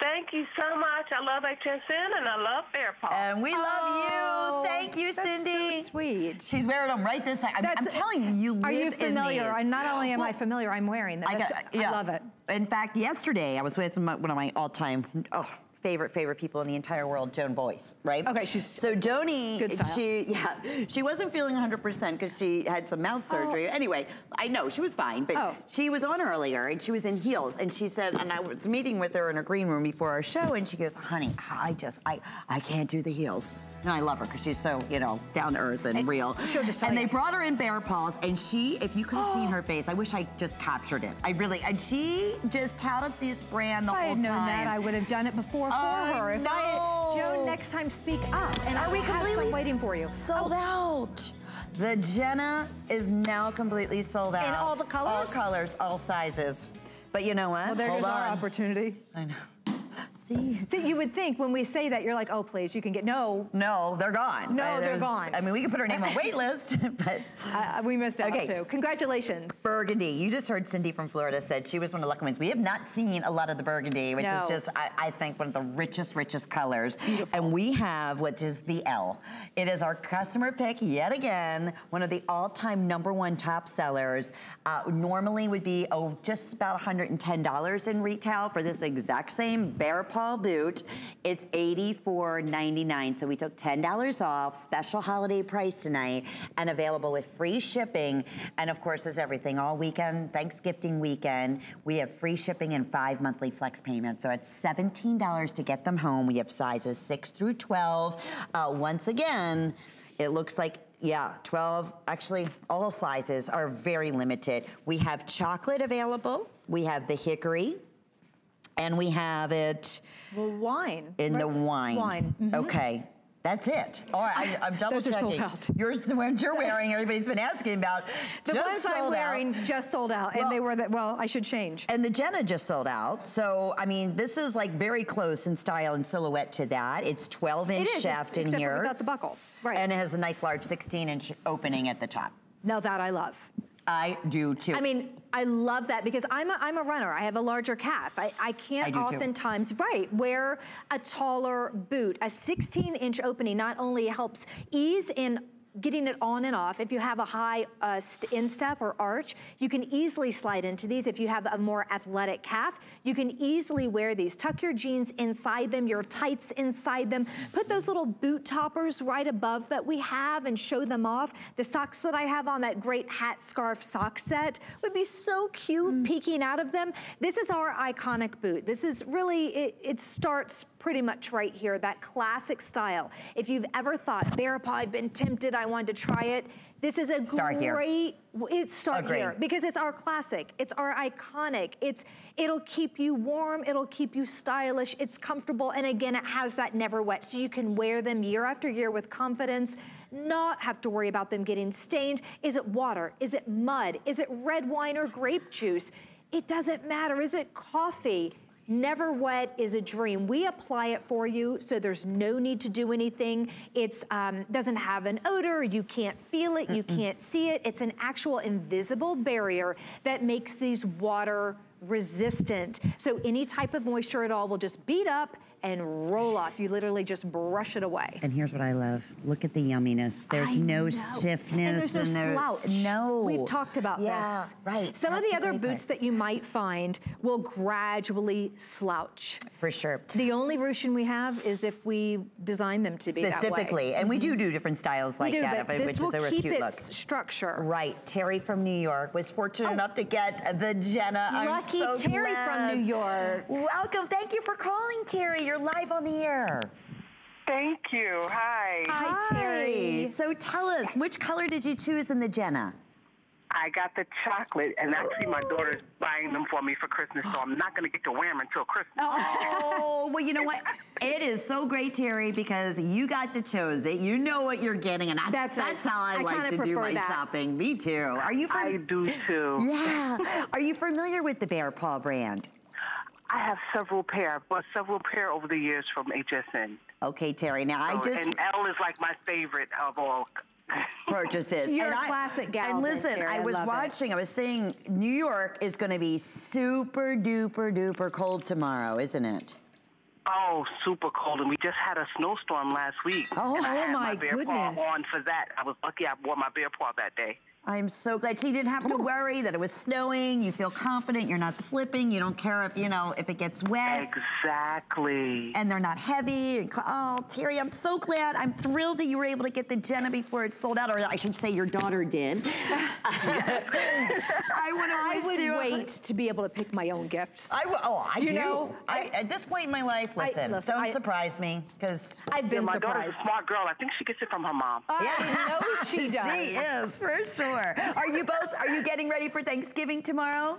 Thank you so much. I love HSN and I love Bear Paw. And we love Oh, you. Thank you, that's Cindy. so sweet. She's wearing them right this second. I'm, I'm telling you, you Are live you in familiar? these. I not only am I familiar, I'm wearing them. I, That's- got, yeah. I love it. In fact, yesterday I was with my, one of my all-time oh, favorite favorite people in the entire world, Joan Boyce, right? Okay, she's- so Joni. Good style. She yeah, she wasn't feeling 100 percent because she had some mouth oh. surgery. Anyway, I know she was fine, but Oh. she was on earlier and she was in heels and she said, and I was meeting with her in a green room before our show, and she goes, "Honey, I just I I can't do the heels." And I love her because she's so you know down to earth and, real. she'll just and you. they brought her in bear paws, and she, if you could have seen her face, I wish I just captured it. I really, and she just touted this brand the I whole had known time. that, I would have done it before for I uh, her. If I know. Joan, next time speak up, and I Are we will have completely waiting for you. Sold Oh, out. The Jenna is now completely sold out. In all the colors? All colors, all sizes. But you know what? Well, there goes our opportunity. I know. See? See, you would think when we say that, you're like, oh, please, you can get no. No, they're gone. No, Uh, they're gone. I mean, we can put her name on wait list, but Uh, we missed out Okay. too. Congratulations. Burgundy. You just heard Cindy from Florida said she was one of the lucky ones. We have not seen a lot of the burgundy, which No. is just, I, I think, one of the richest, richest colors. And we have, which is the Elle. It is our customer pick yet again, one of the all-time number one top sellers. Uh, normally would be, oh, just about $110 in retail for this exact same Bear Paw boot. It's $84.99. So we took $10 off, special holiday price tonight, and available with free shipping. And of course, as everything, all weekend, Thanksgiving weekend, we have free shipping and five monthly flex payments. So it's $17 to get them home. We have sizes 6 through 12. Uh, once again, it looks like yeah, 12. Actually, all sizes are very limited. We have chocolate available. We have the hickory. And we have it Well, wine. in the Right? wine. Wine. Mhm. Okay. That's it. All right, I, I'm double Those are checking. sold out. Yours, the ones you're wearing, everybody's been asking about. The ones I'm sold out. wearing just sold out, and they were that. Well, I should change. And the Jenna just sold out. So, I mean, this is like very close in style and silhouette to that. It's 12 inch It is, shaft in here. without the buckle. Right. And it has a nice large 16 inch opening at the top. Now that I love. I do too. I mean, I love that because I'm a, I'm a runner. I have a larger calf. I, I can't I do too. oftentimes, right, wear a taller boot. A 16 inch opening not only helps ease in getting it on and off. If you have a high uh, instep or arch, you can easily slide into these. If you have a more athletic calf, you can easily wear these. Tuck your jeans inside them, your tights inside them. Put those little boot toppers right above that we have and show them off. The socks that I have on that great hat scarf sock set would be so cute peeking out of them. This is our iconic boot. This is really, it, it starts pretty much right here, that classic style. If you've ever thought, Bear Paw, I've been tempted, I wanted to try it, this is a Start here. great, it start Agreed. here because it's our classic, it's our iconic, it's it'll keep you warm, it'll keep you stylish, it's comfortable, and again, it has that never wet, so you can wear them year after year with confidence, not have to worry about them getting stained. Is it water? Is it mud? Is it red wine or grape juice? It doesn't matter. Is it coffee? Never wet is a dream. We apply it for you, so there's no need to do anything. It's um, doesn't have an odor. You can't feel it. You can't see it. It's an actual invisible barrier that makes these water resistant. So any type of moisture at all will just beat up and roll off. You literally just brush it away. And here's what I love. Look at the yumminess. There's I no know. stiffness. And there's no slouch. No. We've talked about yeah, this. right. Some of the other boots point. that you might find will gradually slouch. For sure. The only ruching we have is if we design them to be that way. Specifically. And we do mm-hmm. do different styles like do, that, but this which is a keep cute its look. structure. Right, Terry from New York was fortunate oh. enough to get the Jenna. I'm Lucky so Terry glad. from New York. Welcome, thank you for calling, Terry. You're live on the air. Thank you. Hi. Hi, Terry. So tell us, which color did you choose in the Jenna? I got the chocolate, and actually my daughter's buying them for me for Christmas, so I'm not going to get to wear them until Christmas. Oh. oh, well, you know what? It is so great, Terry, because you got to choose it. You know what you're getting, and I, That's that's, how I, I like to do my that. shopping. Me too. Are you? I do too. yeah. Are you familiar with the Bear Paw brand? I have several pair. I've several pair over the years from HSN. Okay, Terry. Now I just and Elle is like my favorite of all. purchases. You're and a I- classic gal, And listen, Terry. I I was love it. watching. I was saying New York is going to be super duper duper cold tomorrow, isn't it? Oh, super cold, and we just had a snowstorm last week. Oh, and I oh had my bear goodness. paw on for that. I was lucky I wore my bear paw that day. I'm so glad. So you didn't have to worry that it was snowing. You feel confident. You're not slipping. You don't care if you know if it gets wet. Exactly. and they're not heavy. Oh, Terry, I'm so glad. I'm thrilled that you were able to get the Jenna before it sold out, or I should say your daughter did. I I would you. wait to be able to pick my own gifts. I w- oh, I You do. know, I, at this point in my life, I- listen, listen, don't surprise me, because I've Yeah, been my daughter's surprised. a smart girl. I think she gets it from her mom. I know she does. she is for sure. Are you both? Are you getting ready for Thanksgiving tomorrow?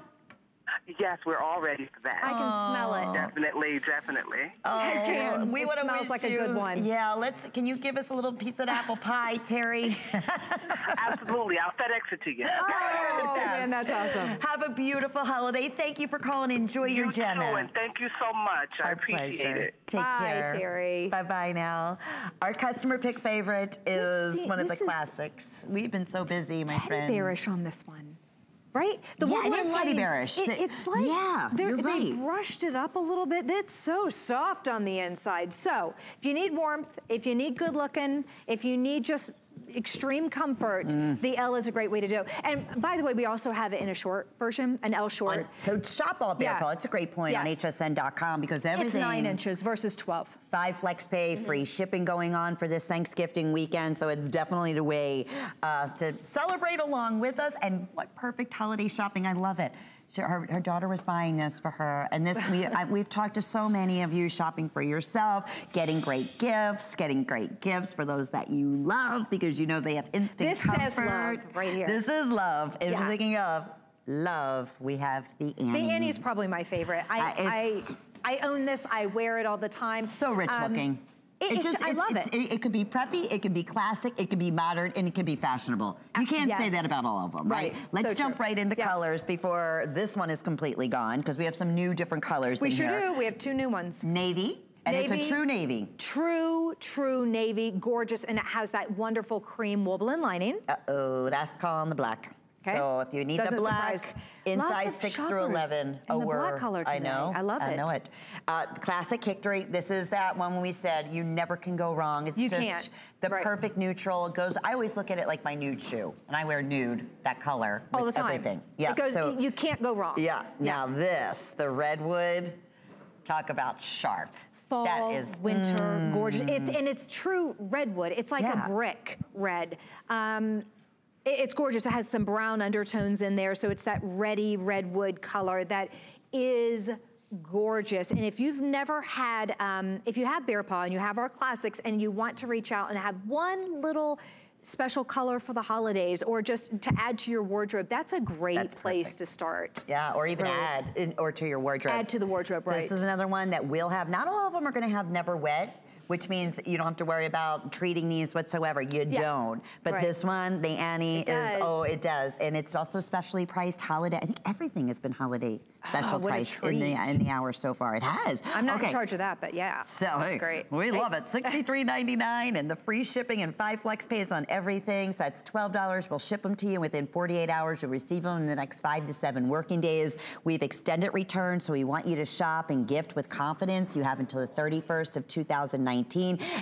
Yes, we're all ready for that. I can smell it. Definitely, definitely. Oh, can. It wanna smells wish like a good one. Yeah, let's. Can you give us a little piece of apple pie, Terry? Absolutely. I'll FedEx it to you. Oh, man, that's awesome. Have a beautiful holiday. Thank you for calling. Enjoy your you Jenna. too, and thank you so much. I Our appreciate pleasure. it. Take Bye, care. Terry. Bye bye now. Our customer pick favorite is see, one of the classics. We've been so busy, my friend. Teddy friend. bearish on this one. Right? The Yeah, one it is teddy bearish. it- it's like yeah, they're- you're they brushed it up a little bit. It's so soft on the inside. So if you need warmth, if you need good looking, if you need just extreme comfort, Mm. the Elle is a great way to do it. And by the way, we also have it in a short version, an Elle short. On- so shop all Bear Yeah. Paw. It's a great point on hsn.com because everything- it's nine inches versus 12. Five flex pay, free shipping going on for this Thanksgiving weekend. So it's definitely the way uh, to celebrate along with us. And what perfect holiday shopping. I love it. She, her, her daughter was buying this for her. And this, we, I, we've talked to so many of you shopping for yourself, getting great gifts, getting great gifts for those that you love because you know they have instant This comfort. says love right here. This is love. And Yeah. speaking of love, we have the Annie. The Annie's probably my favorite. I, Uh, I, I own this. I wear it all the time. So rich Um, looking. It, It's it's- I love it's- it. it. could be preppy, it could be classic, it could be modern, and it could be fashionable. You can't say that about all of them, right? Right. Let's So jump true. right into Yes. colors before this one is completely gone, because we have some new different colors We in sure here. do. We have two new ones. Navy, and it's a true navy. True, true navy, gorgeous, and it has that wonderful cream wool blend lining. Uh-oh, that's calling the black. Okay. So if you need Doesn't the black, surprise. in Lots size six through eleven. in the black color I know. I love I it. I know it. Uh, classic Hickory. This is that one we said you never can go wrong. It's You just can't. the Right. perfect neutral. It goes. I always look at it like my nude shoe, and I wear nude, that color, All the time. everything. Yeah. It goes, so, you can't go wrong. yeah. Now this, the redwood. Talk about sharp. Fall, that is winter, gorgeous. It's and it's true redwood. It's like Yeah. a brick red. Um, it's gorgeous. It has some brown undertones in there, so it's that reddy redwood color that is gorgeous. And if you've never had, um, if you have Bear Paw and you have our classics and you want to reach out and have one little special color for the holidays or just to add to your wardrobe, that's a great That's place to start. Yeah, or even Rose. add in, or to your wardrobe. Add to the wardrobe, so This is another one that we'll have. Not all of them are going to have never wet. Which means you don't have to worry about treating these whatsoever. You Yeah. don't. But Right. this one, the Annie is oh, it does, and it's also specially priced holiday. I think everything has been holiday oh, special Oh, what price in the in the hour so far. It has. I'm not okay. in charge of that, but yeah. So hey, great. we Hey. love it. $63.99 and the free shipping and five flex pays on everything. So that's $12. We'll ship them to you within 48 hours. You'll receive them in the next five to seven working days. We've extended return, so we want you to shop and gift with confidence. You have until the 31st of 2019.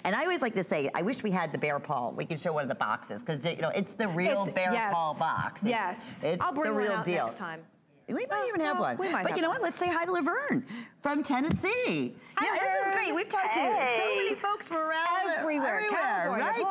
And I always like to say, I wish we had the bear paw. We could show one of the boxes because you know it's the real It's- bear yes. paw box. It's, Yes. it's I'll bring the real out deal. next time. We might Oh, even have well, one. we might but you know what? Let's say hi to Laverne from Tennessee. Hi, yeah, this is great. We've talked to so many folks from around Everywhere, everywhere California, right?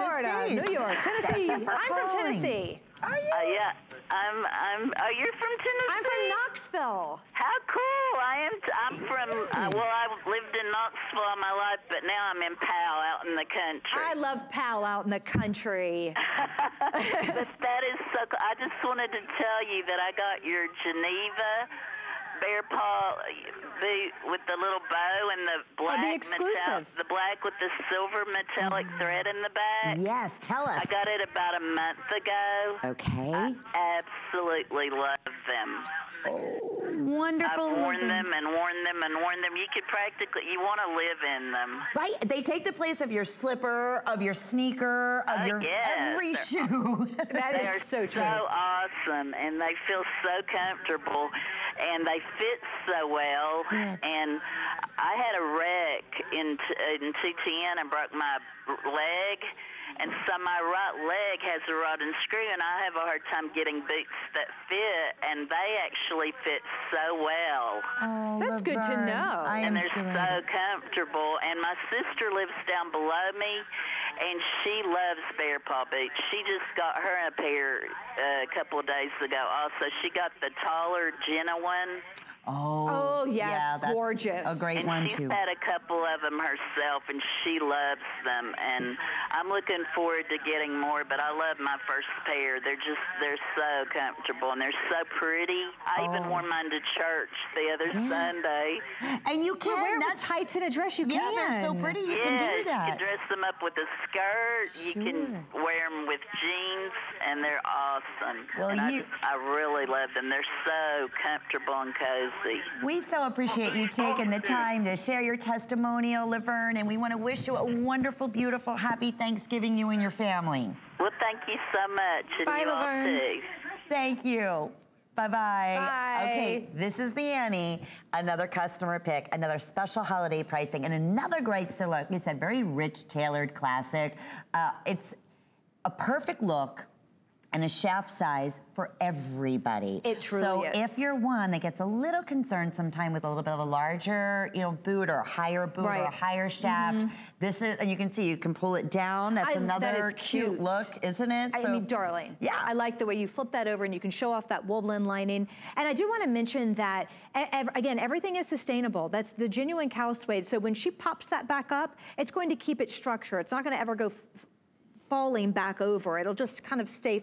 Florida, New York, Tennessee. You I'm from. Tennessee. Are you? Uh, yeah, I'm. I'm. Oh, you're from Tennessee. I'm from Knoxville. How cool! I am. T- I'm from. Uh, well, I lived in Knoxville all my life, but now I'm in Powell, out in the country. I love Powell out in the country. but that is so. Cool. I just wanted to tell you that I got your Geneva bear paw boot with the little bow and the black Oh, the exclusive. metal- the black with the silver metallic mm. thread in the back. Yes, tell us. I got it about a month ago. Okay. I absolutely love them. Oh, wonderful. I've worn them and worn them and worn them. You could practically, you want to live in them. Right? They take the place of your slipper, of your sneaker, of Oh, your yes. every They're- shoe. That They is are so awesome, and they feel so comfortable, and they fit so well. And I had a wreck in t- in 210 and broke my leg. And so my right leg has a rod and screw, and I have a hard time getting boots that fit, and they actually fit so well. Oh, That's good to know. I am and they're so comfortable. And my sister lives down below me, and she loves bear paw boots. She just got her a pair uh, a couple of days ago. Also, she got the taller Jenna one, Oh, Oh, yes, yeah, that's gorgeous. A great and one she's too. had a couple of them herself, and she loves them. And I'm looking forward to getting more. But I love my first pair. They're just they're so comfortable and they're so pretty. I even Oh. wore mine to church the other Sunday. And you You can. wear it with that's tights and a dress, you yeah, can. they're so pretty. You yes, can do that. you can dress them up with a skirt. You can wear them with jeans, and they're awesome. Well, and I you- just- I, really love them. They're so comfortable and cozy. We so appreciate you taking the time to share your testimonial, Laverne, and we want to wish you a wonderful, beautiful, happy Thanksgiving, you and your family. Well, thank you so much, and Bye, you Laverne. Thank you. Bye-bye. Bye. Okay, this is the Annie. Another customer pick, another special holiday pricing, and another great still look. You said very rich, tailored classic. Uh, it's a perfect look and a shaft size for everybody. It truly so is. if you're one that gets a little concerned sometime with a little bit of a larger, you know, boot or a higher boot or a Right. Higher shaft, mm-hmm. this is, and you can see you can pull it down. That's I- another that is cute. look, isn't it? I So- mean, darling. Yeah. I like the way you flip that over and you can show off that woollen lining. And I do want to mention that, ev- again, everything is sustainable. That's the genuine cow suede. So when she pops that back up, it's going to keep its structure. It's not going to ever go falling back over. It'll just kind of stay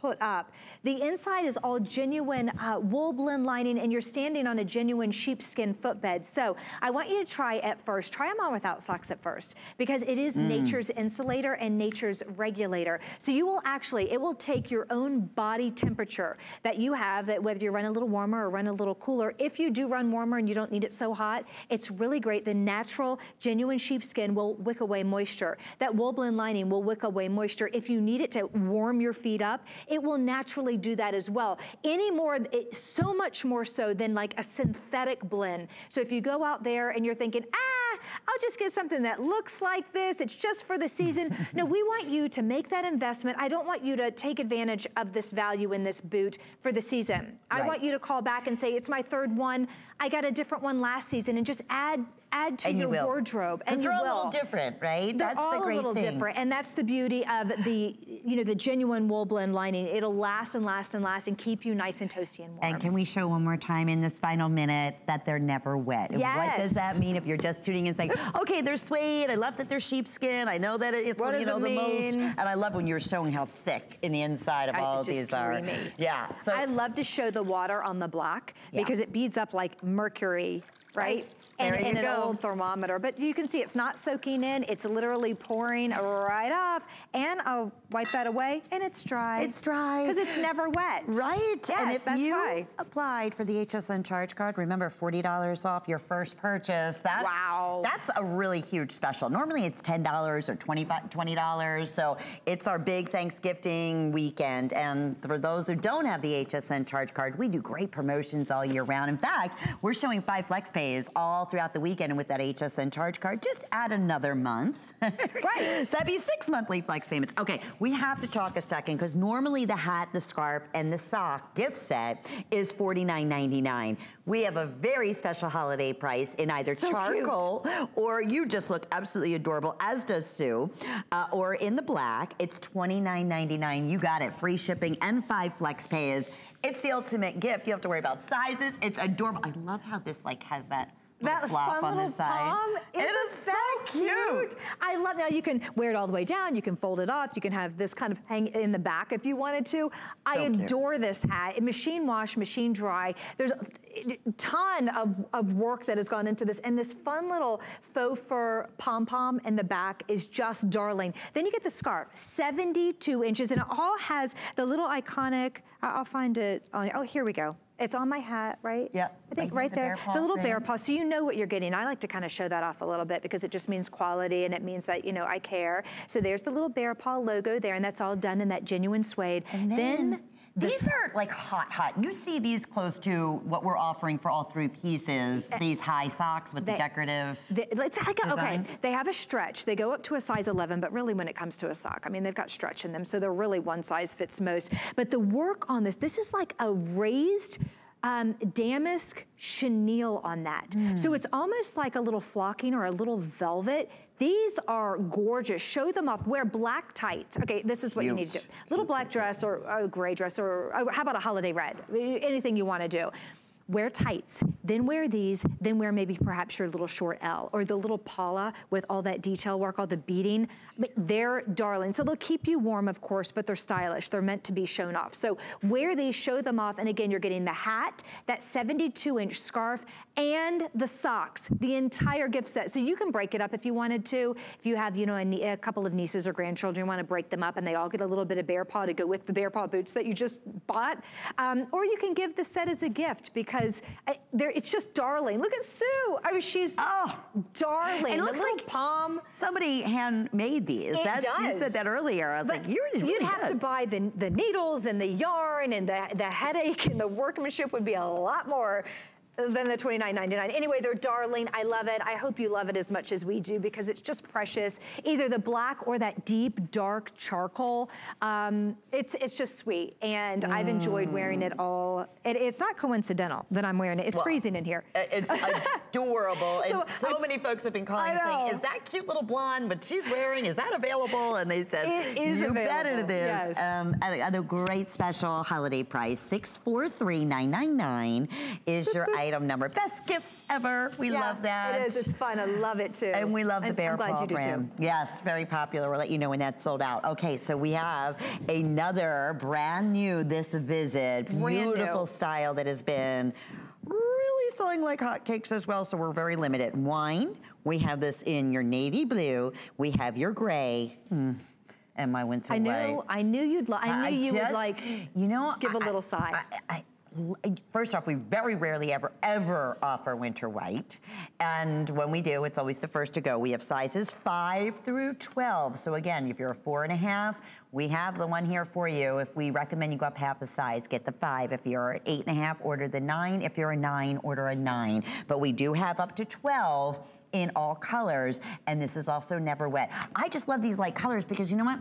put up. The inside is all genuine uh, wool blend lining and you're standing on a genuine sheepskin footbed. So I want you to try at first, try them on without socks at first because it is nature's insulator and nature's regulator. So you will actually, it will take your own body temperature that you have that whether you run a little warmer or run a little cooler, if you do run warmer and you don't need it so hot, it's really great. The natural genuine sheepskin will wick away moisture. That wool blend lining will wick away moisture. If you need it to warm your feet up, it will naturally do that as well. Any more, it, so much more so than like a synthetic blend. So if you go out there and you're thinking, ah, I'll just get something that looks like this, it's just for the season. no, we want you to make that investment. I don't want you to take advantage of this value in this boot for the season. I want you to call back and say, it's my third one. I got a different one last season and just add add to And your will. wardrobe. And they're you all a little different, right? They're That's all the great a little thing. different, and that's the beauty of the, you know, the genuine wool blend lining. It'll last and last and last and keep you nice and toasty and warm. And can we show one more time in this final minute that they're never wet? Yes. What does that mean if you're just tuning in saying, okay, they're suede, I love that they're sheepskin, I know that it's What you know it the most, and I love when you're showing how thick in the inside of I- all of these are. dreamy. Yeah, so I love to show the water on the black Yeah. because it beads up like mercury, right? And, and an go. old thermometer. But you can see it's not soaking in, it's literally pouring right off. And I'll wipe that away and it's dry. It's dry. Because it's never wet. Right. Yes, and if that's you why. applied for the HSN charge card, remember $40 off your first purchase. That, Wow. That's a really huge special. Normally it's $10 or $20. So it's our big Thanksgiving weekend. And for those who don't have the HSN charge card, we do great promotions all year round. In fact, we're showing five flex pays all throughout the weekend. And with that HSN charge card, just add another month. right. so that'd be six monthly flex payments. Okay, we have to talk a second because normally the hat, the scarf, and the sock gift set is $49.99. We have a very special holiday price in either so charcoal cute. or you just look absolutely adorable, as does Sue, uh, or in the black. It's $29.99. You got it. Free shipping and five flex pays. It's the ultimate gift. You don't have to worry about sizes. It's adorable. I love how this like has that that fun little pom. It is so cute. I love now you can wear it all the way down, you can fold it off, you can have this kind of hang in the back if you wanted to. So I adore cute. this hat. Machine wash, machine dry. There's a ton of, of work that has gone into this and this fun little faux fur pom-pom in the back is just darling. Then you get the scarf, 72 inches and it all has the little iconic, I'll find it on, oh here we go. It's on my hat, right? Yeah. I think right, right the there. The little bear paw. So you know what you're getting. I like to kind of show that off a little bit because it just means quality and it means that, you know, I care. So there's the little bear paw logo there and that's all done in that genuine suede. And then, then these are like hot, hot. You see these close to what we're offering for all three pieces, uh, these high socks with they, the decorative they, it's like, Okay, they have a stretch. They go up to a size 11, but really when it comes to a sock, I mean, they've got stretch in them, so they're really one size fits most. But the work on this, this is like a raised, um, damask chenille on that. Mm. So it's almost like a little flocking or a little velvet. These are gorgeous. Show them off. Wear black tights. Okay, this is what Cute. you need to do. Little black dress or a gray dress or, or how about a holiday red? Anything you want to do wear tights, then wear these, then wear maybe perhaps your little short Elle or the little Paula with all that detail work, all the beading. they're darling. So they'll keep you warm, of course, but they're stylish. They're meant to be shown off. So wear these, show them off. And again, you're getting the hat, that 72 inch scarf, and the socks, the entire gift set. So you can break it up if you wanted to. If you have, you know, a, a couple of nieces or grandchildren, you want to break them up and they all get a little bit of bear paw to go with the bear paw boots that you just bought. Um, or you can give the set as a gift because I, it's just darling. Look at Sue. I mean, she's oh, darling. It looks like palm. Somebody handmade these. It That's, does. You said that earlier. I was but like, you're really You'd have does. to buy the, the needles and the yarn and the, the headache and the workmanship would be a lot more than the $29.99. Anyway, they're darling. I love it. I hope you love it as much as we do because it's just precious. Either the black or that deep, dark charcoal. Um, it's, it's just sweet. And mm. I've enjoyed wearing it all. It, it's not coincidental that I'm wearing it. It's well, freezing in here. It's adorable. so, and so I, many folks have been calling saying, is that cute little blonde, but she's wearing, is that available? And they said, you available. bet it is. Yes. Um, at, at a great special holiday price, 643999 is your item number. Best gifts ever. We yeah, love that. It is. It's fun. I love it too. And we love the Bear brand. Yes, very popular. We'll let you know when that's sold out. Okay, so we have another brand new this visit. Brand beautiful new. style that has been really selling like hotcakes as well, so we're very limited. Wine, we have this in your navy blue. We have your gray. Mm and my winter I knew, white. I knew you'd like. I knew I you just, would like. You know, give I, a little sigh. I, first off, we very rarely ever, ever offer winter white. And when we do, it's always the first to go. We have sizes five through 12. So again, if you're a four and a half, we have the one here for you. If we recommend you go up half the size, get the five. If you're an eight and a half, order the nine. If you're a nine, order a nine. But we do have up to 12 in all colors. And this is also never wet. I just love these light colors because you know what?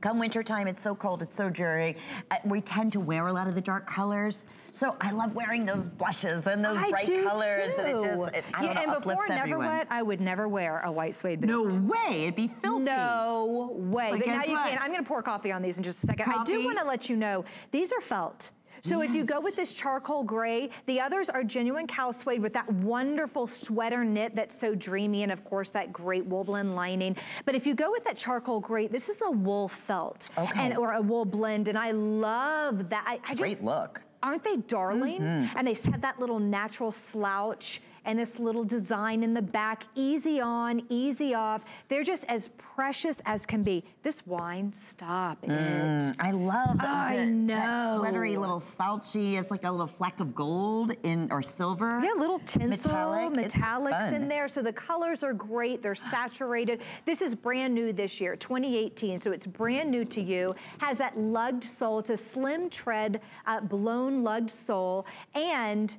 Come wintertime, it's so cold, it's so dreary. Uh, we tend to wear a lot of the dark colors. So I love wearing those blushes and those I bright colors. Too. And it just, it, I yeah, know, and before Never everyone. Wet, I would never wear a white suede boot. No way, it'd be filthy. No way. But, but now what? you can. I'm gonna pour coffee on these in just a second. Coffee? I do wanna let you know, these are felt. So yes. if you go with this charcoal gray, the others are genuine cow suede with that wonderful sweater knit that's so dreamy and of course that great wool blend lining. But if you go with that charcoal gray, this is a wool felt okay. and, or a wool blend and I love that. I, I great just, look. Aren't they darling? Mm -hmm. And they have that little natural slouch and this little design in the back, easy on, easy off. They're just as precious as can be. This wine, stop it. Mm, I love the, I know. that sweatery little slouchy. It's like a little fleck of gold in or silver. Yeah, little tinsel, Metallic. metallics in there. So the colors are great. They're saturated. This is brand new this year, 2018. So it's brand new to you. Has that lugged sole. It's a slim tread, uh, blown lugged sole. And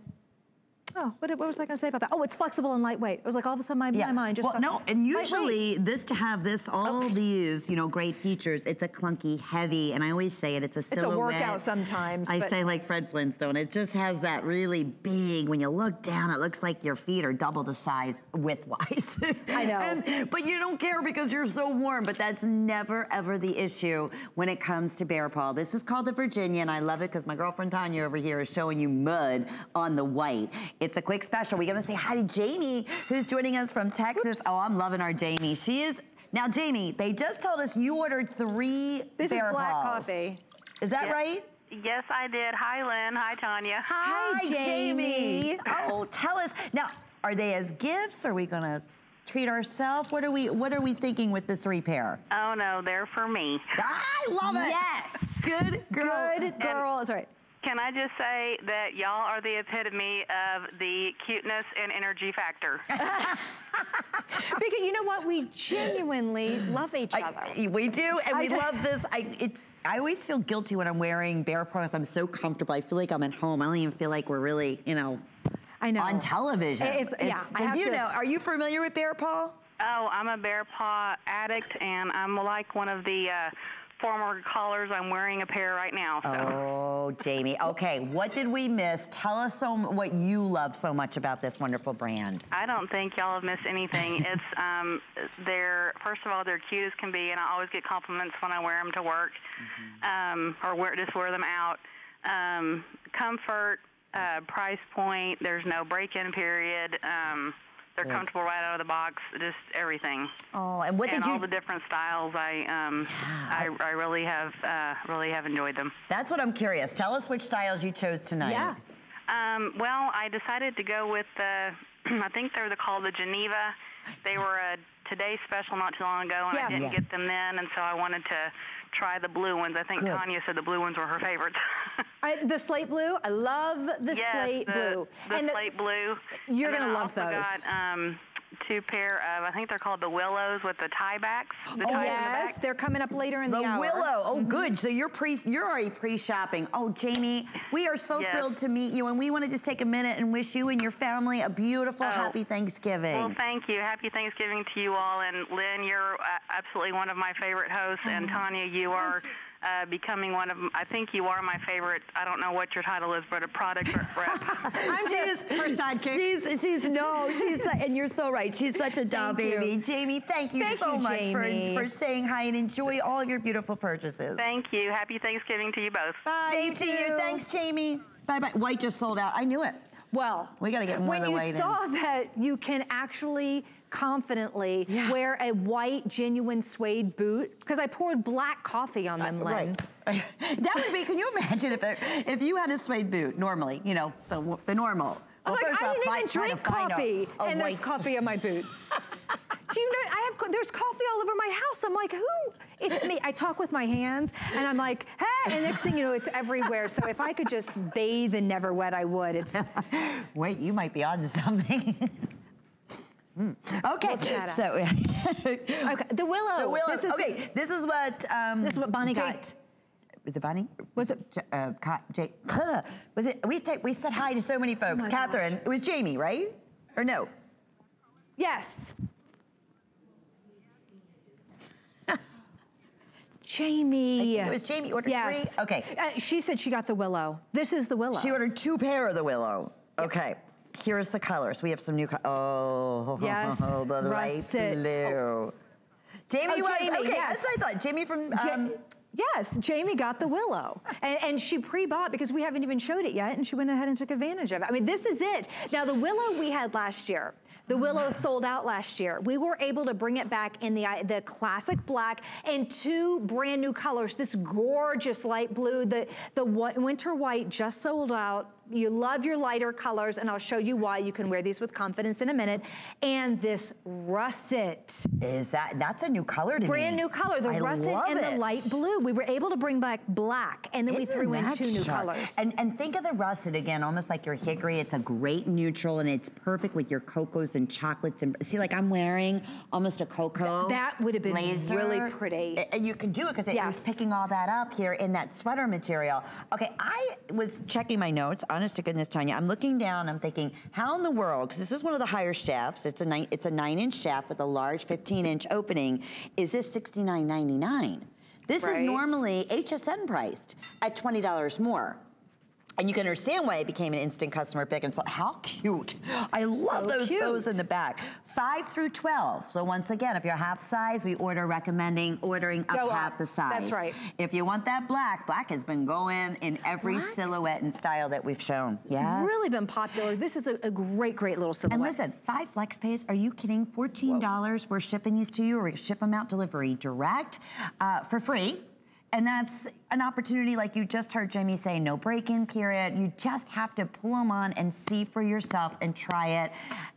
Oh, what, what was I going to say about that? Oh, it's flexible and lightweight. It was like all of a sudden my, my mind just well, no, and usually this to have this all these you know great features, it's a clunky, heavy, and I always say it, it's a silhouette. It's a workout sometimes, I say like Fred Flintstone. It just has that really big. When you look down, it looks like your feet are double the size width-wise. I know. And- but you don't care because you're so warm. But that's never ever the issue when it comes to bear paw. This is called a Virginia, and I love it because my girlfriend Tanya over here is showing you mud on the white. It's a quick special. We're gonna say hi to Jamie, who's joining us from Texas. Oh, I'm loving our Jamie. She is now, Jamie. They just told us you ordered three This is black paws. coffee. Is that Yes. right? Yes, I did. Hi, Lynn. Hi, Tanya. Hi, Jamie. Oh, tell us now. Are they as gifts? Are we gonna treat ourselves? What are we? What are we thinking with the three pair? Oh, no, they're for me. I love it. Yes. Good girl. Good girl. That's right. Can I just say that y'all are the epitome of the cuteness and energy factor? Because you know what? We genuinely love each other. We do, and I we do. love this. I it's. I always feel guilty when I'm wearing bear paws. I'm so comfortable. I feel like I'm at home. I don't even feel like we're really, you know, I know. on television. It's- yeah, I have you to- know, are you familiar with bear paw? Oh, I'm a bear paw addict, and I'm like one of the uh, former callers. I'm wearing a pair right now. So. Oh, Jamie. Okay, what did we miss? Tell us so what you love so much about this wonderful brand. I don't think y'all have missed anything. it's um, they're first of all they're cute as can be, and I always get compliments when I wear them to work, um, or wear just wear them out. Um, comfort, uh, price point. There's no break-in period. Um, they're comfortable right out of the box. Just everything. Oh, and what and did all the different styles. I um, I, I really have uh, really have enjoyed them. That's what I'm curious. Tell us which styles you chose tonight. Yeah. Um, well, I decided to go with the, I think they're the, called the Geneva. They were a Today special not too long ago, and Yes. I didn't Yeah. get them then, and so I wanted to try the blue ones. I think Good. Tanya said the blue ones were her favorites. I, the slate blue. I love the yes, slate the, blue. The and the- slate blue. You're And gonna love those. Got, um, two pair of, I think they're called the Willows with the tie backs. The oh ties in the yes, back. they're coming up later in the, The hour. Willow. Oh, good. So you're pre. You're already pre-shopping. Oh, Jamie, we are so Yes. thrilled to meet you, and we want to just take a minute and wish you and your family a beautiful, Oh. happy Thanksgiving. Well, thank you. Happy Thanksgiving to you all. And Lynn, you're uh, absolutely one of my favorite hosts. And Tanya, you are uh, becoming one of, I think you are my favorite. I don't know what your title is, but a product rep. I'm just her sidekick. She's she's no, she's and you're so right. She's such a doll Thank you. baby. Jamie, thank you Thank so you, much Jamie. for for saying hi and enjoy all your beautiful purchases. thank you. Happy Thanksgiving to you both. Bye, Same you to you. Thanks, Jamie. Bye bye. White just sold out. I knew it. Well, We gotta get more when of the you white in. saw that you can actually confidently Yeah. wear a white genuine suede boot because I poured black coffee on them, uh, Lynn. Right. that would be. Can you imagine if if you had a suede boot normally? You know the the normal. Well, like, first I didn't even drink find a- coffee, a and there's coffee on my boots. Do you know? I have there's coffee all over my house. I'm like, who? It's me. I talk with my hands, and I'm like, hey. And next thing you know, it's everywhere. So if I could just bathe in Never Wet, I would. It's Wait, you might be onto something. Hmm. Okay, chat so okay. The willow. the willow. This is, okay, this is what um, This is what Bonnie Jay- got. Was it Bonnie? Was it- J- uh, Ca- Jay? Was it? We ta- we said hi to so many folks. Oh my Catherine, it was Jamie, right? Or no? Yes. Jamie. It was Jamie ordered yes. three? Okay. Uh, she said she got the willow. This is the willow. She ordered two pair of the willow. Okay. Here's the colors. We have some new. Co- oh, Yes, the light russet. blue. Jamie Oh, was Jamie, okay. yes. That's I thought. Jamie from. Ja- Um, yes, Jamie got the willow. And, and she pre-bought because we haven't even showed it yet, and she went ahead and took advantage of it. I mean, this is it. Now, the willow we had last year, the willow sold out last year. We were able to bring it back in the, the classic black and two brand new colors. This gorgeous light blue, the, the winter white just sold out. You love your lighter colors, and I'll show you why you can wear these with confidence in a minute. And this russet. is that that's a new color to me? Brand new color, the I russet and the light blue. We were able to bring back black, and then we Isn't threw in two new colors. And and think of the russet again, almost like your hickory. It's a great neutral, and it's perfect with your cocos and chocolates. And see, like I'm wearing almost a cocoa. Th- that would have been blazer. really pretty. And you could do it because it Yes. picking all that up here in that sweater material. Okay, I was checking my notes on honest to goodness, Tanya, I'm looking down, I'm thinking, how in the world, because this is one of the higher shafts, it's a nine, it's a nine inch shaft with a large 15 inch opening, is this $69.99? This is normally HSN priced at $20 more. And you can understand why it became an instant customer pick. And so, how cute. I love So those cute. bows in the back. Five through 12. So once again, if you're half size, we order recommending ordering up Go half the size. That's right. If you want that black, black has been going in every Black? silhouette and style that we've shown. Yeah. Really been popular. This is a, a great, great little silhouette. And listen, five flex pays. Are you kidding? $14. We're shipping these to you. Or We're ship them out delivery direct uh, for free. And that's an opportunity, like you just heard Jamie say, no break-in period. You just have to pull them on and see for yourself and try it.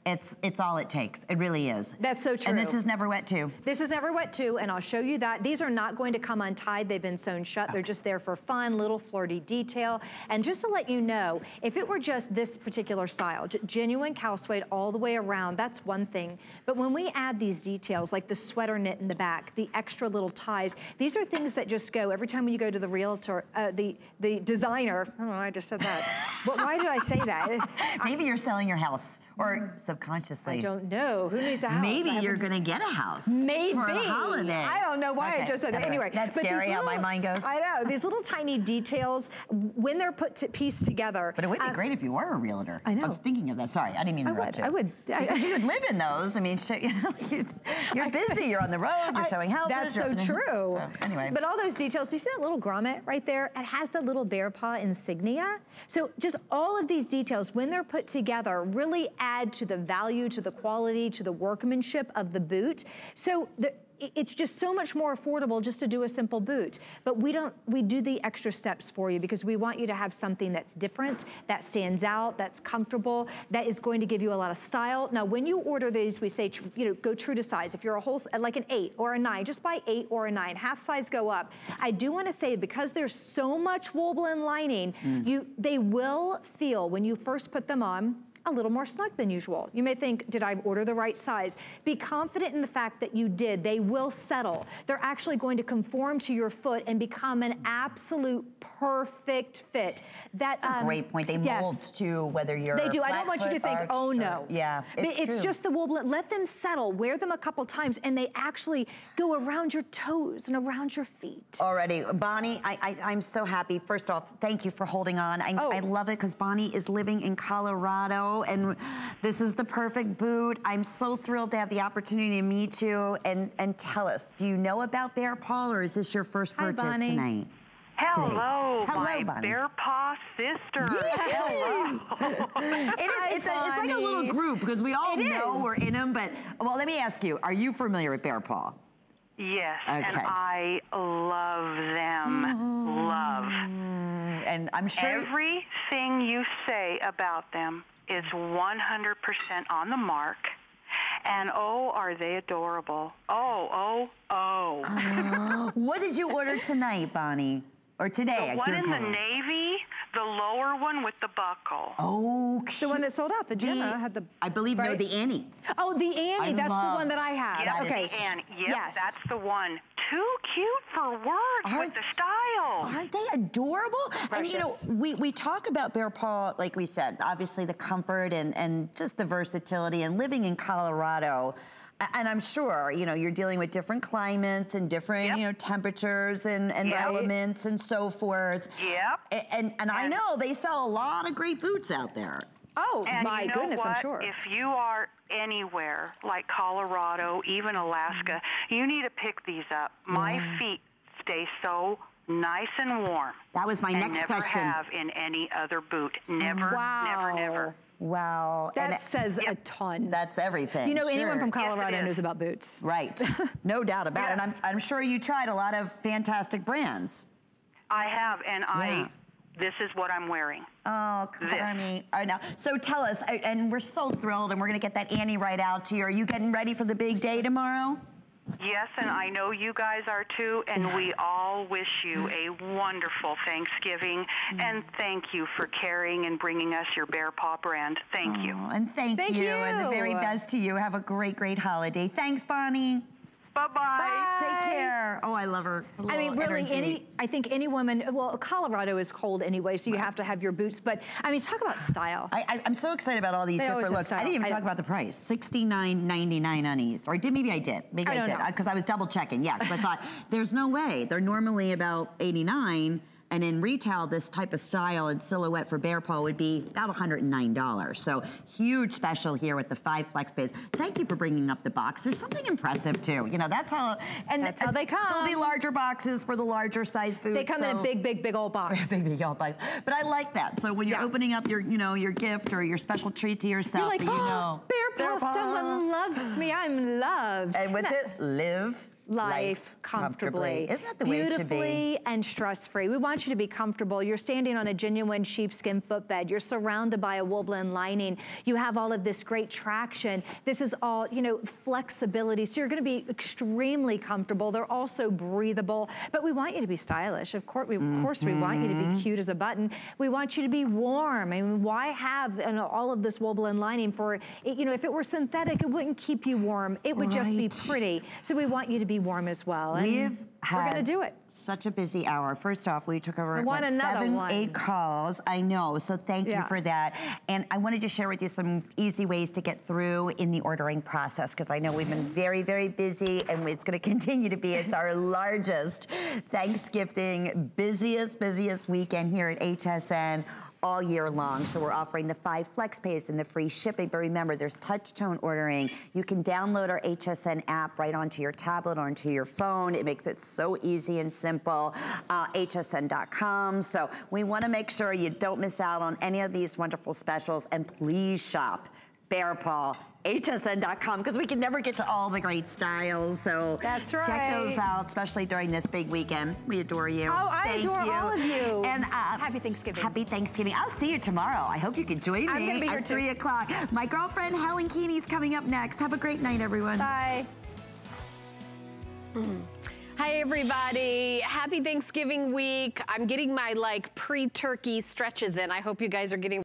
It's it's all it takes. It really is. That's so true. And this is never wet too. This is never wet too, and I'll show you that. These are not going to come untied. They've been sewn shut. They're just there for fun, little flirty detail. And just to let you know, if it were just this particular style, genuine cow suede all the way around, that's one thing. But when we add these details, like the sweater knit in the back, the extra little ties, these are things that just go every time when you go to the realtor, uh, the, the designer, I don't know, I just said that. but why did I say that? Maybe you're selling your house or subconsciously. I don't know. Who needs a house? Maybe you're gonna get a house. Maybe. For the holiday. I don't know why I just said that. anyway, That's but scary how my mind goes. I know. These little tiny details, when they're put to piece together. But it would be uh, great if you were a realtor. I know. I was thinking of that. Sorry, I didn't mean to I interrupt would- you. I would- I- Because you would live in those. I mean, you know, you- you're busy. You're on the road. You're I- showing houses. That's so true. So, anyway. But all those details, do you see that little grommet right there? It has the little bear paw insignia. So just all of these details, when they're put together, really add to the value, to the quality, to the workmanship of the boot. So the, it's just so much more affordable just to do a simple boot. But we don't, we do the extra steps for you because we want you to have something that's different, that stands out, that's comfortable, that is going to give you a lot of style. Now, when you order these, we say, you know, go true to size. If you're a whole, like an eight or a nine, just buy eight or a nine, half size go up. I do want to say, because there's so much wool blend lining, mm. you, they will feel when you first put them on, a little more snug than usual. You may think, did I order the right size? Be confident in the fact that you did. They will settle. They're actually going to conform to your foot and become an absolute perfect fit. That, That's a um, great point. They yes. mold to whether you're They do. I don't want you to think, oh or- no. Yeah, But it's, it's just the wool blend. Let them settle. Wear them a couple times, and they actually go around your toes and around your feet. Already, Bonnie, I, I, I'm so happy. First off, thank you for holding on. I, Oh. I love it because Bonnie is living in Colorado and this is the perfect boot. I'm so thrilled to have the opportunity to meet you and, and tell us, do you know about Bear Paw or is this your first Hi, purchase Bonnie. tonight? Hello, Hello, my Bonnie. bear paw sister. Hello. It is, Hi, it's, a, it's like a little group because we all It know is. we're in them, but well, let me ask you, are you familiar with Bear Paw? Yes, and Okay. I love them. Love. And I'm sure. Everything you say about them is 100% on the mark. And oh, are they adorable? Oh, oh, oh. what did you order tonight, Bonnie? Or today? the one in the navy, the lower one with the buckle. Oh, The one that sold out, the Gemma, had the. I believe no, the Annie. Oh, the Annie. I that's the one that I have. Yep, okay. and yep, yes. that's the one. Too cute for words Aren't- with the style. Aren't they adorable? And you know, we, we talk about Bear Paw, like we said, obviously the comfort and, and just the versatility and living in Colorado. A- And I'm sure, you know, you're dealing with different climates and different, Yep. you know, temperatures and, and Yep. elements and so forth. Yep. A- And, and I know they sell a lot of great boots out there. Oh, And my you know goodness, I'm sure. If you are anywhere like Colorado, even Alaska, Mm-hmm. you need to pick these up. My feet stay so nice and warm. That was my and next never question. have in any other boot. Never, wow. never, never. Wow. That and says a ton. that's everything. you know, anyone from Colorado is. knows about boots. Right. No doubt about it. And I'm, I'm sure you tried a lot of fantastic brands. I have, and Yeah. I. This is what I'm wearing. Oh, This. Connie. All right, now, so tell us, and we're so thrilled, and we're going to get that Annie right out to you. Are you getting ready for the big day tomorrow? Yes, and I know you guys are too, and we all wish you a wonderful Thanksgiving, mm. and thank you for caring and bringing us your Bear Paw brand. Thank you. Oh, and thank, Thank you, and the very best to you. Have a great, great holiday. Thanks, Bonnie. Bye-bye. Take care. Oh, I love her. I mean, really, energy. any, I think any woman, well, Colorado is cold anyway, so you have to have your boots, but I mean, talk about style. I, I, I'm so excited about all these They different have looks. I didn't even I talk don't- about the price. $69.99 on these. Or did maybe I did. Maybe I I, did. know. Uh, because I was double checking. Yeah, because I thought there's no way. They're normally about 89 and in retail, this type of style and silhouette for bear paw would be about $109. So huge special here with the five flex pays. Thank you for bringing up the box. There's something impressive too. You know, that's how, and That's how they come. There'll be larger boxes for the larger size boots. They come in a big, big, big old box. big, big yellow box. But I like that. So when you're Yeah. opening up your, you know, your gift or your special treat to yourself, You're like, you oh, know, bear paw, Bear paw. someone loves me, I'm loved. And what's it? Live life comfortably. Isn't that the way it should be? Beautifully and stress-free. We want you to be comfortable. You're standing on a genuine sheepskin footbed. You're surrounded by a wool blend lining. You have all of this great traction. This is all, you know, flexibility. So you're gonna be extremely comfortable. They're also breathable, but we want you to be stylish. Of course, we, of course we want you to Mm-hmm. be cute as a button. We want you to be warm. I mean, why have you know, all of this wool blend lining for, it- you know, if it were synthetic, it wouldn't keep you warm. It would just be pretty. So we want you to be warm as well. And We've we're had gonna do it. Such a busy hour. First off, we took over what, seven, one. eight calls. I know. So thank Yeah. you for that. And I wanted to share with you some easy ways to get through in the ordering process because I know we've been very, very busy and it's going to continue to be. It's our largest Thanksgiving, busiest, busiest weekend here at HSN all year long. So we're offering the five flex pays and the free shipping. But remember, there's touch tone ordering. You can download our HSN app right onto your tablet, or onto your phone. It makes it so easy and simple. Uh, HSN.com. So we want to make sure you don't miss out on any of these wonderful specials. And please shop Bear Paw. HSN.com because we can never get to all the great styles. So That's right. check those out, especially during this big weekend. We adore you. Oh, I Thank adore you. all of you. And uh, Happy Thanksgiving. Happy Thanksgiving. I'll see you tomorrow. I hope you can join I'm me gonna be here at too. 3 o'clock. My girlfriend Helen Keeney's coming up next. Have a great night, everyone. Bye. Hi everybody. Happy Thanksgiving week. I'm getting my like pre-turkey stretches in. I hope you guys are getting